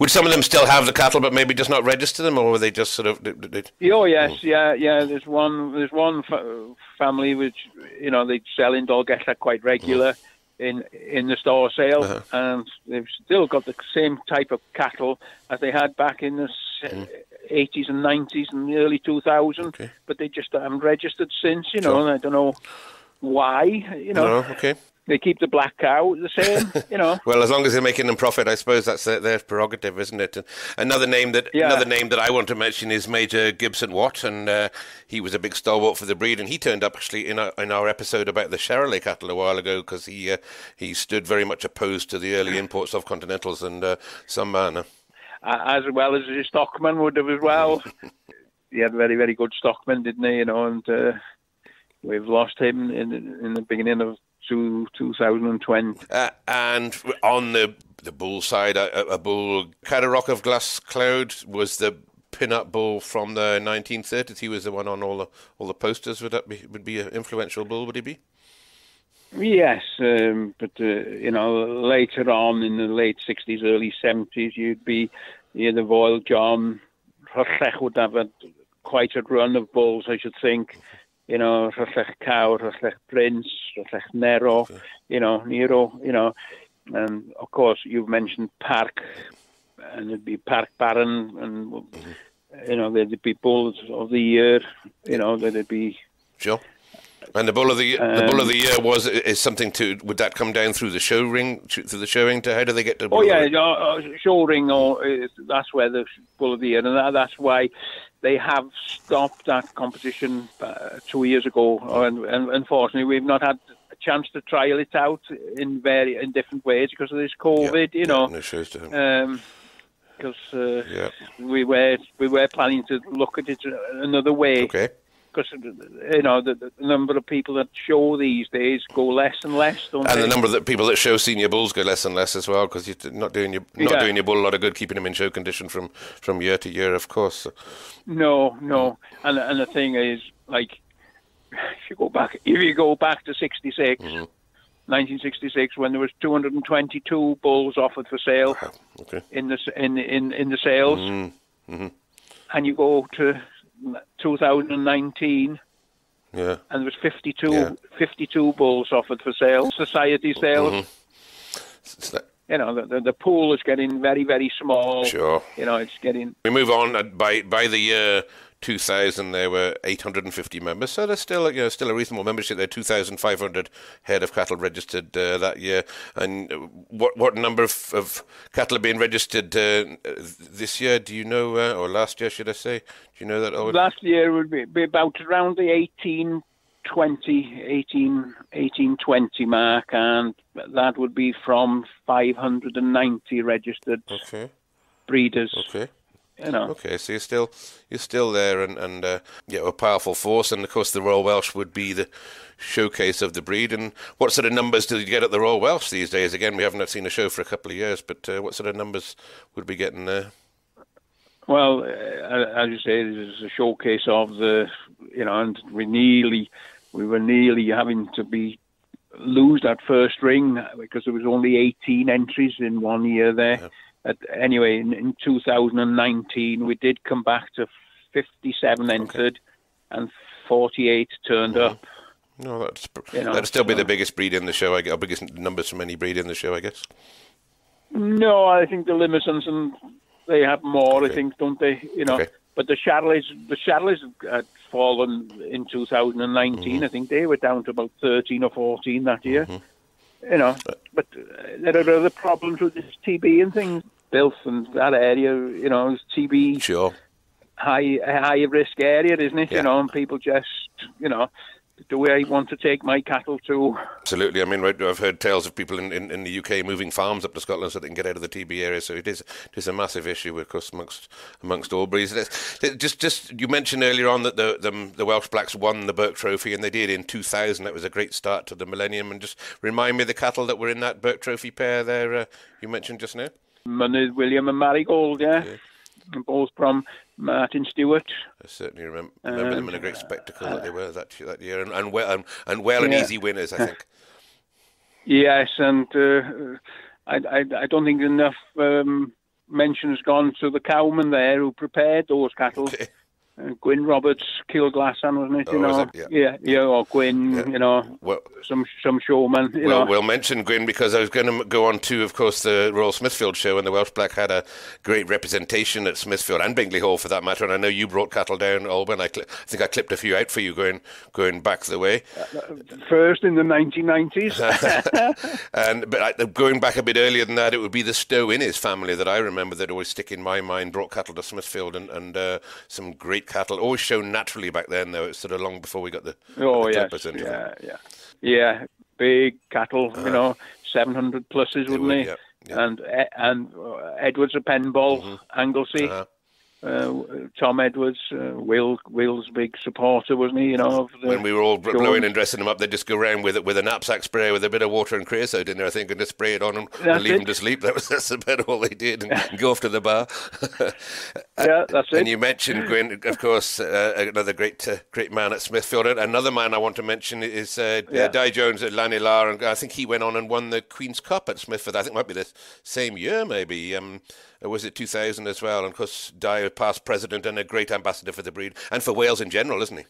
Would some of them still have the cattle, but maybe just not register them, or were they just sort of? Oh yes, yeah, yeah. There's one, there's one fa- family which you know they sell in Dolgellau quite regular in in the store sale, Uh-huh. and they've still got the same type of cattle as they had back in the s- 80s and 90s and the early 2000s, Okay. but they just haven't registered since. You know, Sure. and I don't know why. You know, no. Okay. They keep the black cow the same. you know. Well, as long as they're making them profit, I suppose that's their, their prerogative, isn't it? And another name that Yeah. another name that I want to mention is Major Gibson Watt, and uh, he was a big stalwart for the breed, and he turned up actually in our, in our episode about the Charolais cattle a while ago because he uh, he stood very much opposed to the early imports of Continentals and uh, some manner. as well as his stockman would have as well. he had a very, very good stockman, didn't he? You know, and uh, we've lost him in in the beginning of two, 2020. Uh, and on the the bull side, a, a bull, Cadaroc of Glass Cloud was the pin-up bull from the 1930s. He was the one on all the all the posters. Would that be would be an influential bull? Would he be? Yes, um, but uh, you know, later on in the late 60s, early 70s, you'd be you know, the Royal John. Rhysech would have had quite a run of bulls, I should think. You know, Rhysech Cow, Rhysech Prince, Rhysech Nero, you know, Nero, you know. And of course, you've mentioned Park, and it'd be Park Baron, and you know, there'd be bulls of the year, you know, there'd be Sure. And the bull of the the bull of Um, the year was is something to would that come down through the show ring through the show ring to how do they get to? Oh bull yeah, of the- uh, uh, show ring or uh, that's where the bull of the year, and that, that's why they have stopped that competition uh, two years ago. And, and unfortunately, we've not had a chance to trial it out in very in different ways because of this COVID. Yeah, you know, no shows um, because uh, Yeah. we were we were planning to look at it another way. okay. Because you know the, the number of people that show these days go less and less, And they? the number of people that show senior bulls go less and less as well because you're not doing your not Yeah. doing your bull a lot of good keeping him in show condition from from year to year, of course. No, no, and and the thing is, like, if you go back, if you go back to '66, 1966, when there was 222 bulls offered for sale wow, okay. in the in in in the sales, Mm, and you go to 2019, Yeah. and there was 52 Yeah. 52 bulls offered for sale, society sales. Mm-hmm. Like- You know, the, the the pool is getting very very small. Sure. You know, it's getting We move on. Uh, by by the year 2000, there were 850 members, so there's still you know still a reasonable membership. There, 2,500 head of cattle registered uh, that year. And what what number of, of cattle are being registered uh, this year? Do you know, uh, or last year, should I say? Do you know that? Alwyn? last year would be, be about around the 18, 20, 18, 18, 20 mark, and that would be from 590 registered Okay. breeders. Okay. You know, Okay, so you're still you're still there, and and uh, yeah, a powerful force, and of course the Royal Welsh would be the showcase of the breed. And what sort of numbers do you get at the Royal Welsh these days? Again, we haven't seen a show for a couple of years, but uh, what sort of numbers would we getting there? well, uh, as you say, this is a showcase of the, you know, and we nearly, we were nearly having to be lose that first ring because there was only 18 entries in one year there. At, anyway, in, in 2019, we did come back to 57 entered and 48 turned up. No, that's You know, that'd still be the biggest breed in the show. I guess, biggest numbers from any breed in the show, I guess. No, I think the Limousin's and they have more. Okay. I think, don't they? You know, Okay. but the Charolais, the Charolais had fallen in 2019. Mm-hmm. I think they were down to about 13 or 14 that year. Mm-hmm. You know, but uh, there are other problems with this TB and things. Builth and that area, you know, is TB Sure. high high risk area, isn't it? Yeah. You know, and people just, you know, the way I want to take my cattle to? Absolutely. I mean, right, I've heard tales of people in, in, in, the UK moving farms up to Scotland so they can get out of the TB area. So it is it is a massive issue, of course, amongst amongst all breeds. Just just you mentioned earlier on that the, the, the Welsh Blacks won the Burke Trophy, and they did in 2000. That was a great start to the millennium. And just remind me the cattle that were in that Burke Trophy pair there. Uh, you mentioned just now. Mynydd William and Marigold, yeah. yeah both from Martin Stewart. I certainly remember, remember them in a great spectacle uh, that they were that that year, and, and well and, and well yeah. and easy winners, I think. yes, and uh, I, I, I don't think enough um, mention has gone to the cowman there who prepared those cattle. Okay uh, Gwyn Roberts, Kilglassan, wasn't it? You oh, know, it? Yeah. yeah, yeah, or Gwyn, yeah. you know, well, some some showman. You well, know. we'll mention Gwyn because I was going to go on to, of course, the Royal Smithfield show, and the Welsh Black had a great representation at Smithfield and Bingley Hall for that matter. And I know you brought cattle down, Alwyn. I, I think I clipped a few out for you going going back the way. Uh, first in the 1990s, and but I, going back a bit earlier than that, it would be the Stow Innes family that I remember that always stick in my mind. Brought cattle to Smithfield and and uh, some great cattle, always shown naturally back then, though. It's sort of long before we got the. Oh, the yes. Yeah, yeah. Yeah, big cattle, uh-huh. you know, 700 pluses, wouldn't they? Yeah, yeah. And and uh, Edwards of Penball, mm-hmm. Anglesey. Uh-huh uh, Tom Edwards, uh, Will Will's big supporter, wasn't he? You know, when we were all blowing and dressing him up, they'd just go around with it with a knapsack spray with a bit of water and creosote in there, I think, and just spray it on him that's and leave it. him to sleep. That was that's about all they did, and go off to the bar. yeah, that's it. And you mentioned of course, uh, another great uh, great man at Smithfield. Another man I want to mention is uh, yeah. Dai Jones at Llanilar, and I think he went on and won the Queen's Cup at Smithfield. I think it might be the same year, maybe. Um, was it 2000 as well? And of course, Dai, past president and a great ambassador for the breed and for Wales in general, isn't he?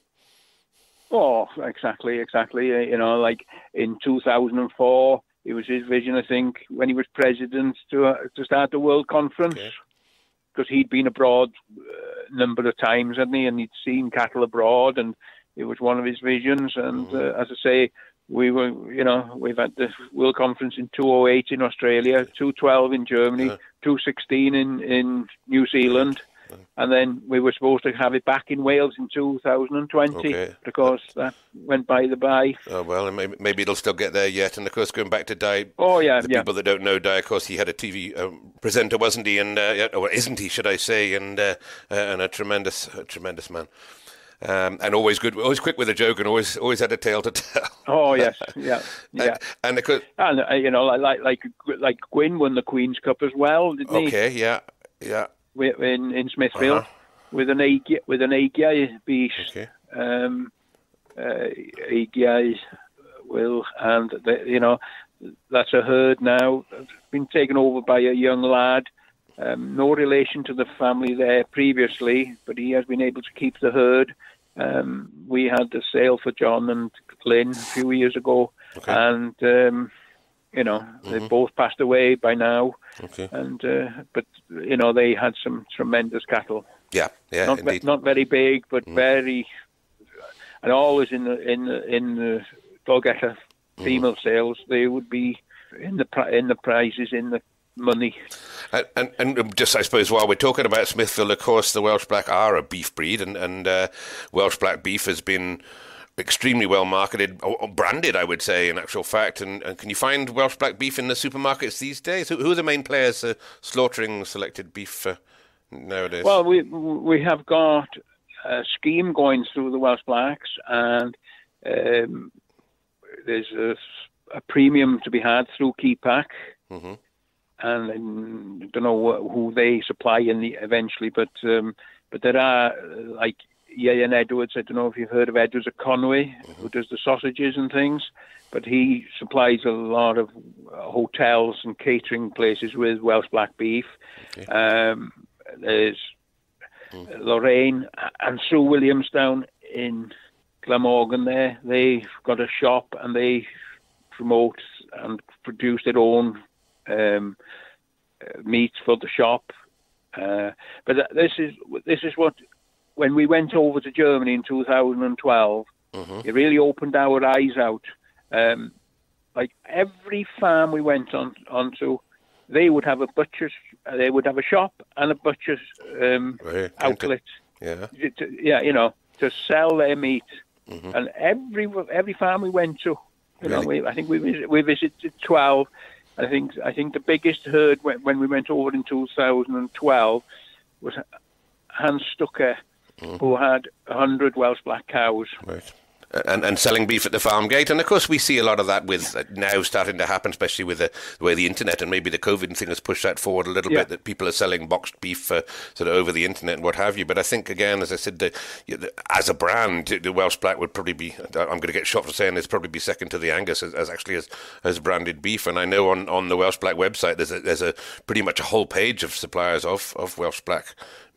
Oh, exactly, exactly. Uh, you know, like in 2004, it was his vision, I think, when he was president to uh, to start the World Conference. Because okay. he'd been abroad a uh, number of times, hadn't he? And he'd seen cattle abroad, and it was one of his visions. And mm-hmm. uh, as I say, we were, you know, we've had the World Conference in 208 in Australia, 212 in Germany, yeah. 216 in, in New Zealand, yeah. and then we were supposed to have it back in Wales in 2020. Okay. But of course, that went by the by. Oh, well, maybe, maybe it'll still get there yet. And of course, going back to Dai, oh, yeah, the yeah. people that don't know Dai, of course, he had a TV um, presenter, wasn't he? And, uh, or isn't he, should I say? And, uh, uh, and a tremendous, a tremendous man. Um, and always good, always quick with a joke, and always always had a tale to tell. Oh yes, yeah, yeah. and, and, and uh, you know, like like like Gwyn won the Queen's Cup as well, didn't okay, he? Okay, yeah, yeah. In in Smithfield uh-huh. with an AGI, with an AGI beast. Okay. Um, uh, will, and the, you know, that's a herd now. It's been taken over by a young lad. Um, no relation to the family there previously, but he has been able to keep the herd. Um, we had the sale for John and Lynn a few years ago, okay. and um, you know mm-hmm. they've both passed away by now. Okay. And uh, but you know they had some tremendous cattle. Yeah, yeah, not, indeed. not very big, but mm. very, and always in the in the in the Dolgellau mm-hmm. female mm. sales they would be in the in the prizes in the money. And, and, and, just, I suppose, while we're talking about Smithfield, of course, the Welsh Black are a beef breed, and, and uh, Welsh Black beef has been extremely well marketed, or branded, I would say, in actual fact. And, and, can you find Welsh Black beef in the supermarkets these days? Who, who are the main players uh, slaughtering selected beef uh, nowadays? Well, we we have got a scheme going through the Welsh Blacks, and um, there's a, a, premium to be had through Kepak. Mm-hmm and I don't know who they supply in the eventually, but um, but there are like Ieuan Edwards. I don't know if you've heard of Edwards at Conway, mm-hmm. who does the sausages and things, but he supplies a lot of hotels and catering places with Welsh black beef. Okay. Um, there's mm. Lorraine and Sue Williams down in Glamorgan. There, they've got a shop and they promote and produce their own um, meat for the shop. Uh, but this is this is what when we went over to Germany in 2012, mm-hmm. it really opened our eyes out. Um, like every farm we went on onto, they would have a butcher's, they would have a shop and a butcher's um, outlet. Yeah, to, yeah, you know, to sell their meat mm-hmm. and every every farm we went to, you really? know, we, I think we we visited twelve. I think I think the biggest herd when, when we went over in 2012 was Hans Stucker, mm. who had 100 Welsh black cows. Right and, and selling beef at the farm gate. And of course, we see a lot of that with uh, now starting to happen, especially with the, the, way the internet and maybe the COVID thing has pushed that forward a little yeah. bit. That people are selling boxed beef uh, sort of over the internet and what have you. But I think again, as I said, the, the, as a brand, the Welsh Black would probably be. I'm going to get shot for saying this, probably be second to the Angus as, as actually as, as branded beef. And I know on, on the Welsh Black website, there's a, there's a pretty much a whole page of suppliers of, of Welsh Black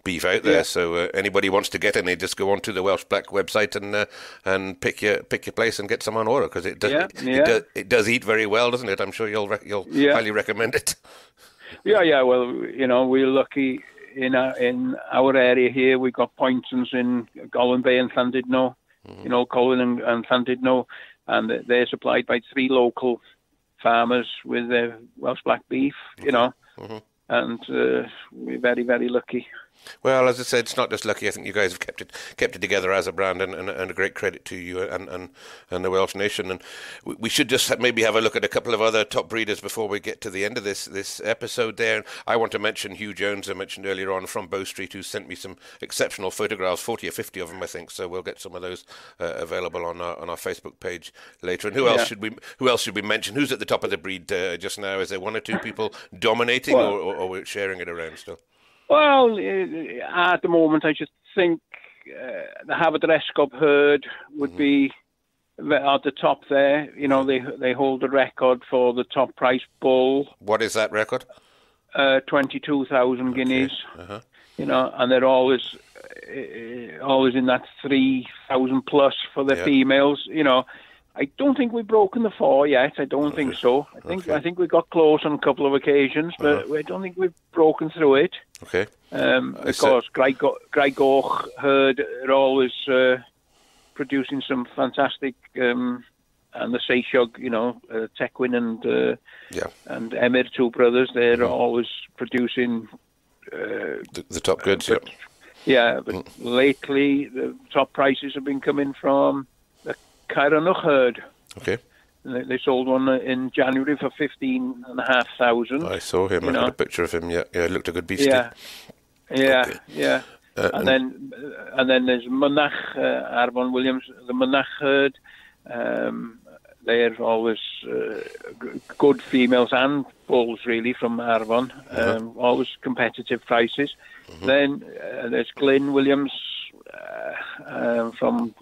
beef out there. Yeah. So uh, anybody wants to get any, just go onto the Welsh Black website and uh, and pick your pick your place and get some on order because it does yeah, it, yeah. It, does, it does eat very well, doesn't it? I'm sure you'll re- you'll highly recommend it. Yeah, yeah. Well, you know, we're lucky in our, in our area here. We've got Poynton's in Colwyn Bay and Llandudno. Mm-hmm. You know, Colwyn and, and Llandudno, and they're supplied by three local farmers with their Welsh Black beef. You know. Mm-hmm. And uh, we're very, very lucky. Well, as I said, it's not just lucky. I think you guys have kept it kept it together as a brand, and, and, and a great credit to you and, and, and the Welsh nation. And we, we should just maybe have a look at a couple of other top breeders before we get to the end of this this episode. There, I want to mention Hugh Jones, I mentioned earlier on from Bow Street, who sent me some exceptional photographs, forty or fifty of them, I think. So we'll get some of those uh, available on our on our Facebook page later. And who yeah. else should we who else should we mention? Who's at the top of the breed uh, just now? Is there one or two people dominating, well, or, or, or we're sharing it around still? Well, at the moment, I just think uh, the Haverford herd would mm-hmm. be at the top there. You know, they they hold the record for the top price bull. What is that record? Uh, Twenty-two thousand okay. guineas. Uh-huh. You know, and they're always uh, always in that three thousand plus for the females. You know, I don't think we've broken the four yet. I don't think so. I think okay. I think we got close on a couple of occasions, but uh-huh. I don't think we've broken through it. Okay. Um, of course, Greg Greg Goch herd are always uh, producing some fantastic, um, and the Seychug, you know, uh, Tequin and uh, yeah. and Emir, two brothers, they're mm-hmm. always producing uh, the, the, top goods. But, yeah. yeah, but mm. lately the top prices have been coming from Cyranwch herd. Okay. They, they, sold one in January for fifteen and a half thousand. I saw him. I know. had a picture of him. Yeah, yeah, it looked a good beast. Yeah, yeah, okay. yeah. Uh, and, and, then, and then there's Monach, uh, Arvon Williams, the Monach herd. Um, they're always uh, good females and bulls, really, from Arvon. Uh-huh. Um, always competitive prices. Mm-hmm. Then uh, there's Glyn Williams uh, uh, from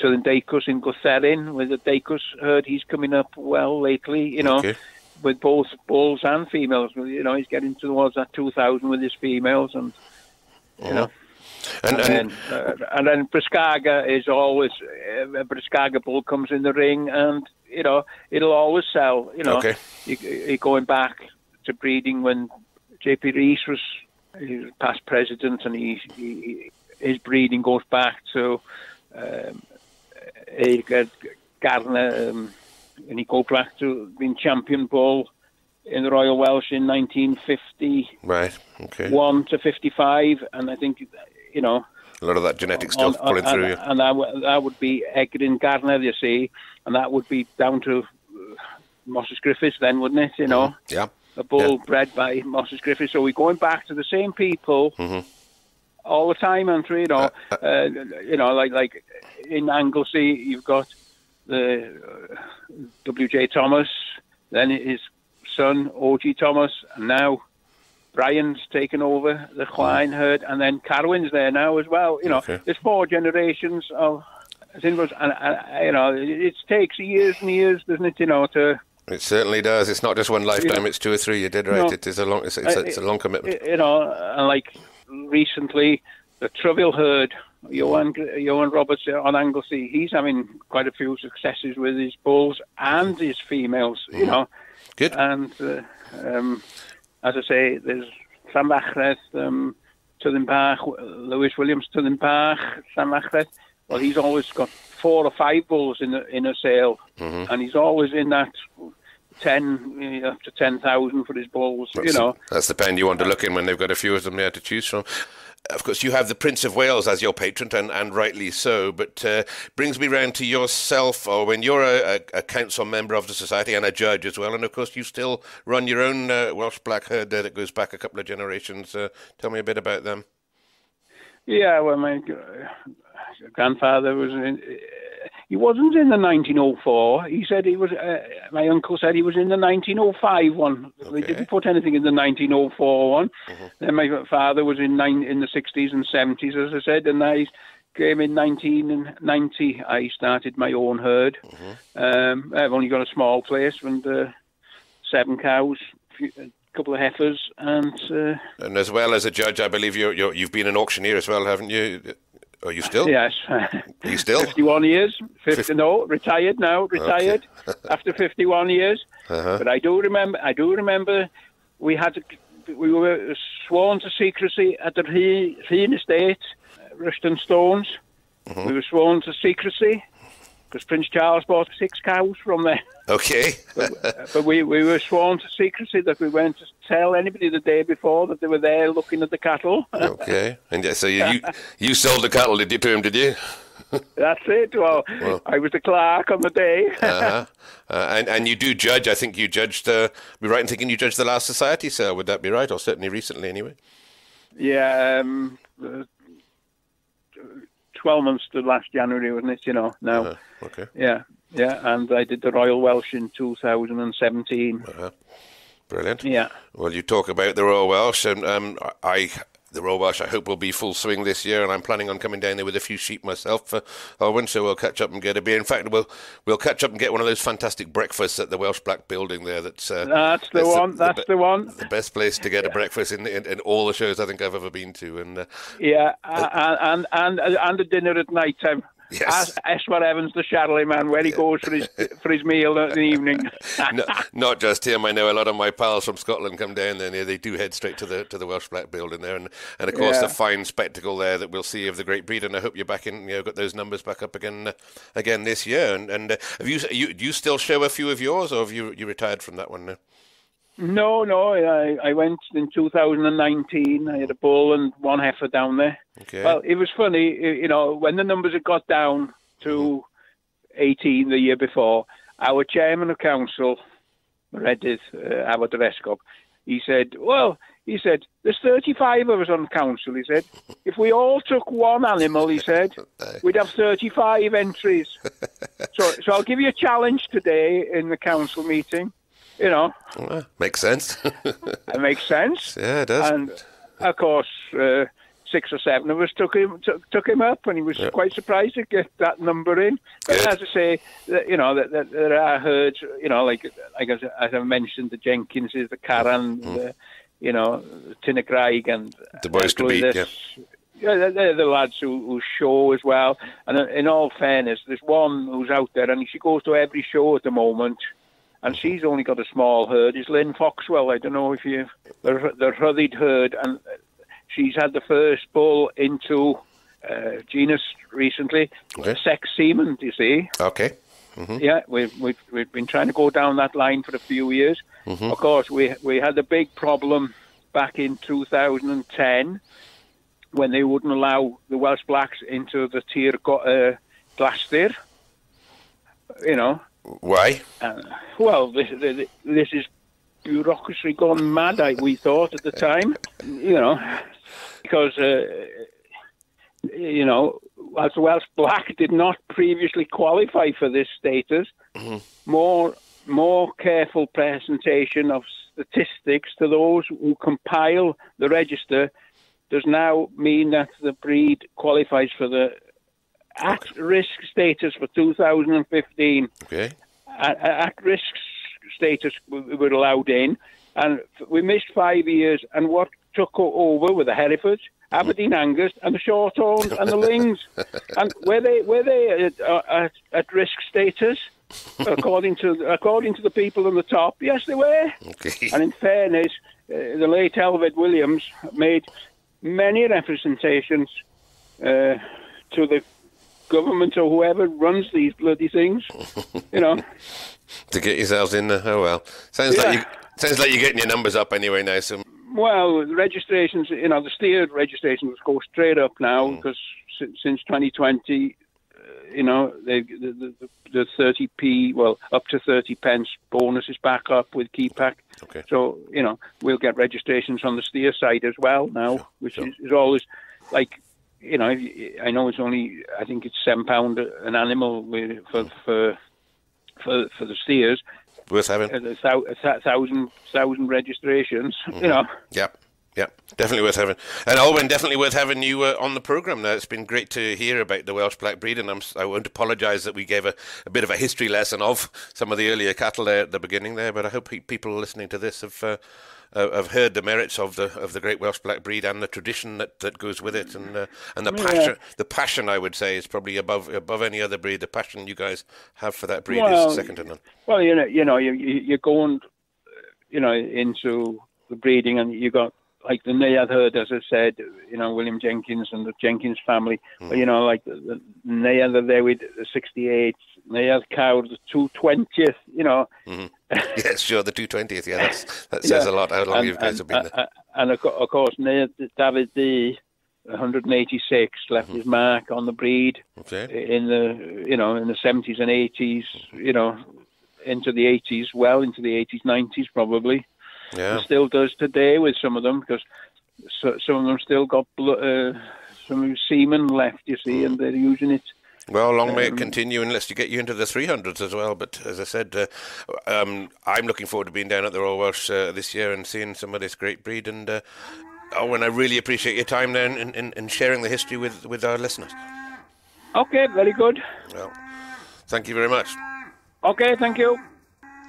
to the Dacus in Glytherin with the Dacus herd. He's coming up well lately, you know, okay. with both bulls and females. You know, he's getting towards that 2,000 with his females, and you uh-huh. know. And, and, and, then, uh, and then Briscaga is always uh, a Briscaga bull comes in the ring, and you know it'll always sell. You know, okay. you, you're going back to breeding when J.P. Rees was, was past president, and he, he, his breeding goes back to um, Edgar Garner um, and he go back to being champion bull in the Royal Welsh in 1950. Right. Okay. One to 55, and I think you know a lot of that genetic stuff on, pulling on, through. And, you. and that, w- that would be Egrin Garner, you see, and that would be down to uh, Moses Griffiths then, wouldn't it? You know. Mm-hmm. Yeah. A bull yeah. bred by Moses Griffiths. So we're going back to the same people. Mm-hmm all the time, and you know, uh, uh, uh, you know, like like in Anglesey, you've got the uh, W.J. Thomas, then his son O.G. Thomas, and now Brian's taken over the Chwain herd, and then Carwin's there now as well. You know, okay. there's four generations of and, and you know, it takes years and years, doesn't it? You know, to it certainly does. It's not just one lifetime; it's two or three. You did right. No, it is a long. It's, it's, a, it's a long commitment. You know, and like recently, the Treville herd, Johan, Johan Roberts on Anglesey, he's having quite a few successes with his bulls and his females, you know. Good. And uh, um, as I say, there's Llanfachredd, um, Bach, Lewis Williams Bach, Llanfachredd. Well, he's always got four or five bulls in a, in a sale, mm-hmm. and he's always in that ten up to ten thousand for his bulls. That's, you know, that's the pen you want to look in when they've got a few of them there to choose from. of course, you have the Prince of Wales as your patron, and, and rightly so. But uh, brings me round to yourself, or when you're a, a, a, council member of the society and a judge as well, and of course you still run your own uh, Welsh Black herd there that goes back a couple of generations. Uh, tell me a bit about them. Yeah, well, my grandfather was in, he wasn't in the 1904. He said he was. Uh, my uncle said he was in the 1905 one. Okay. They didn't put anything in the 1904 one. Mm-hmm. Then my father was in nine in the 60s and 70s, as I said, and I came in 1990. I started my own herd. Mm-hmm. Um, I've only got a small place and uh, seven cows, a couple of heifers, and uh, and as well as a judge, I believe you you've been an auctioneer as well, haven't you? Are you still? Yes. Are you still? 51 years. 50, no, retired now. Retired okay. after 51 years. Uh-huh. But I do remember. I do remember. We had. We were sworn to secrecy at the Rhyn Estate, Rushton Stones. Mm-hmm. We were sworn to secrecy because Prince Charles bought six cows from there. Okay. but, but, we, we were sworn to secrecy that we weren't to tell anybody the day before that they were there looking at the cattle. okay. And so you, you, you sold the cattle, did you, to him, did you? That's it. Well, well, I was the clerk on the day. uh-huh. uh, and and you do judge. I think you judged. Uh, be right in thinking you judged the last society sale. Would that be right, or certainly recently, anyway? Yeah, um, uh, twelve months to last January, wasn't it? You know now. Uh-huh. Okay. Yeah, yeah, and I did the Royal Welsh in 2017. Uh-huh. Brilliant. Yeah. Well, you talk about the Royal Welsh, and um, I the Welsh, I hope, will be full swing this year, and I'm planning on coming down there with a few sheep myself for Alwyn, so we'll catch up and get a beer. In fact, we'll we'll catch up and get one of those fantastic breakfasts at the Welsh Black Building there. That's uh, that's the that's one. The, that's the, the, one. The best place to get yeah. a breakfast in, in, in all the shows I think I've ever been to, and uh, yeah, uh, and and and and a dinner at night time. Yes. Ask, Evans, the Shadley man, where he goes for his for his meal in the evening. no, not just him. I know a lot of my pals from Scotland come down there. They do head straight to the to the Welsh Black Building there, and, and of course yeah. the fine spectacle there that we'll see of the Great Breed. And I hope you're back in. You know, got those numbers back up again uh, again this year. And and uh, have you you do you still show a few of yours, or have you you retired from that one now? No, no. I, I went in 2019. I had a bull and one heifer down there. Okay. Well, it was funny. You know, when the numbers had got down to mm-hmm. 18 the year before, our chairman of council, Meredydd uh, Abod he said, well, he said, there's 35 of us on council, he said. If we all took one animal, he said, we'd have 35 entries. so, so I'll give you a challenge today in the council meeting you know. Well, makes sense. it makes sense. Yeah, it does. And of course, uh, six or seven of us took him took, took him up, and he was yep. quite surprised to get that number in. But Good. as I say, you know, that, there are herds, you know, like like as, as I mentioned, the Jenkinses, the Carran, mm. the, you know, Tinnagraig, and the boys to beat. Yeah. Yeah, they're the lads who, who show as well. And in all fairness, there's one who's out there, and she goes to every show at the moment and she's only got a small herd. Is Lynn Foxwell? I don't know if you the the herd, and she's had the first bull into uh, genus recently. Okay. Sex semen, you see. Okay. Mm-hmm. Yeah, we've, we've we've been trying to go down that line for a few years. Mm-hmm. Of course, we we had a big problem back in 2010 when they wouldn't allow the Welsh Blacks into the Tir uh, Glastir. You know, why? Uh, well, this, this is bureaucracy gone mad. I, we thought at the time, you know, because uh, you know, as Welsh Black did not previously qualify for this status, mm-hmm. more more careful presentation of statistics to those who compile the register does now mean that the breed qualifies for the at risk status for 2015. Okay. At, at risk status we were allowed in, and we missed five years. And what took over were the Herefords, Aberdeen Angus, and the Shorthorns and the Luings. and were they were they at, at, at risk status? according to according to the people on the top, yes, they were. Okay. And in fairness, uh, the late Elfed Williams made many representations uh, to the government or whoever runs these bloody things. you know. to get yourselves in there. Oh well. Sounds yeah. like you sounds like you're getting your numbers up anyway now. So Well, the registrations, you know, the steer registrations go straight up now Mm. because si- since 2020, uh, you know, they, the, the, the 30p, well, up to 30 pence bonus is back up with Kepak. Okay. So, you know, we'll get registrations on the steer side as well now, Sure, which sure. Is, is always like, you know, I know it's only, I think it's seven pound an animal for, for, for, for the steers, Worth having. a, thou- a thou- thousand, thousand registrations, you know. Yep. Yep, definitely worth having. And Alwyn, definitely worth having you uh, on the program. Now, it's been great to hear about the Welsh black breed, and I'm, I won't apologise that we gave a, a bit of a history lesson of some of the earlier cattle there at the beginning there. But I hope pe- people listening to this have uh, uh, have heard the merits of the of the great Welsh black breed and the tradition that, that goes with it, and uh, and the passion. The passion, I would say, is probably above above any other breed. The passion you guys have for that breed Well, is second to none. Well, you know, you know, you, you you're going, you know, into the breeding, and you got like the Neuadd herd, as I said, you know, William Jenkins and the Jenkins family. But, you know, like the, the Neuadd are there with the 68, Neuadd cow, the 220th. You know, yes, sure, the two twentieth. Yeah, that's, that says Yeah. a lot. How long and, you guys and, have been there. uh, uh, and of, of course, Neuadd David D. 186 left Mm-hmm. his mark on the breed Okay. in the you know in the 70s and 80s you know into the 80s well into the 80s 90s probably Yeah. and still does today with some of them because so, some of them still got blo- uh, some semen left you see and they're using it Well, long Um, may it continue unless you get you into the 300s as well. But as I said, uh, um, I'm looking forward to being down at the Royal Welsh uh, this year and seeing some of this great breed. And uh, oh, and I really appreciate your time there and, and, and sharing the history with, with our listeners. okay very good Well, thank you very much. okay thank you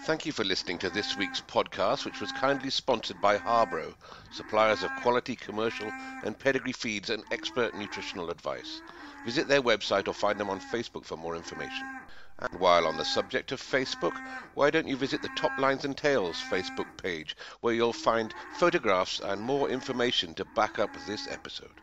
Thank you for listening to this week's podcast, which was kindly sponsored by Harbro, suppliers of quality commercial and pedigree feeds and expert nutritional advice. Visit their website or find them on Facebook for more information. And while on the subject of Facebook, why don't you visit the Toplines and Tales Facebook page, where you'll find photographs and more information to back up this episode.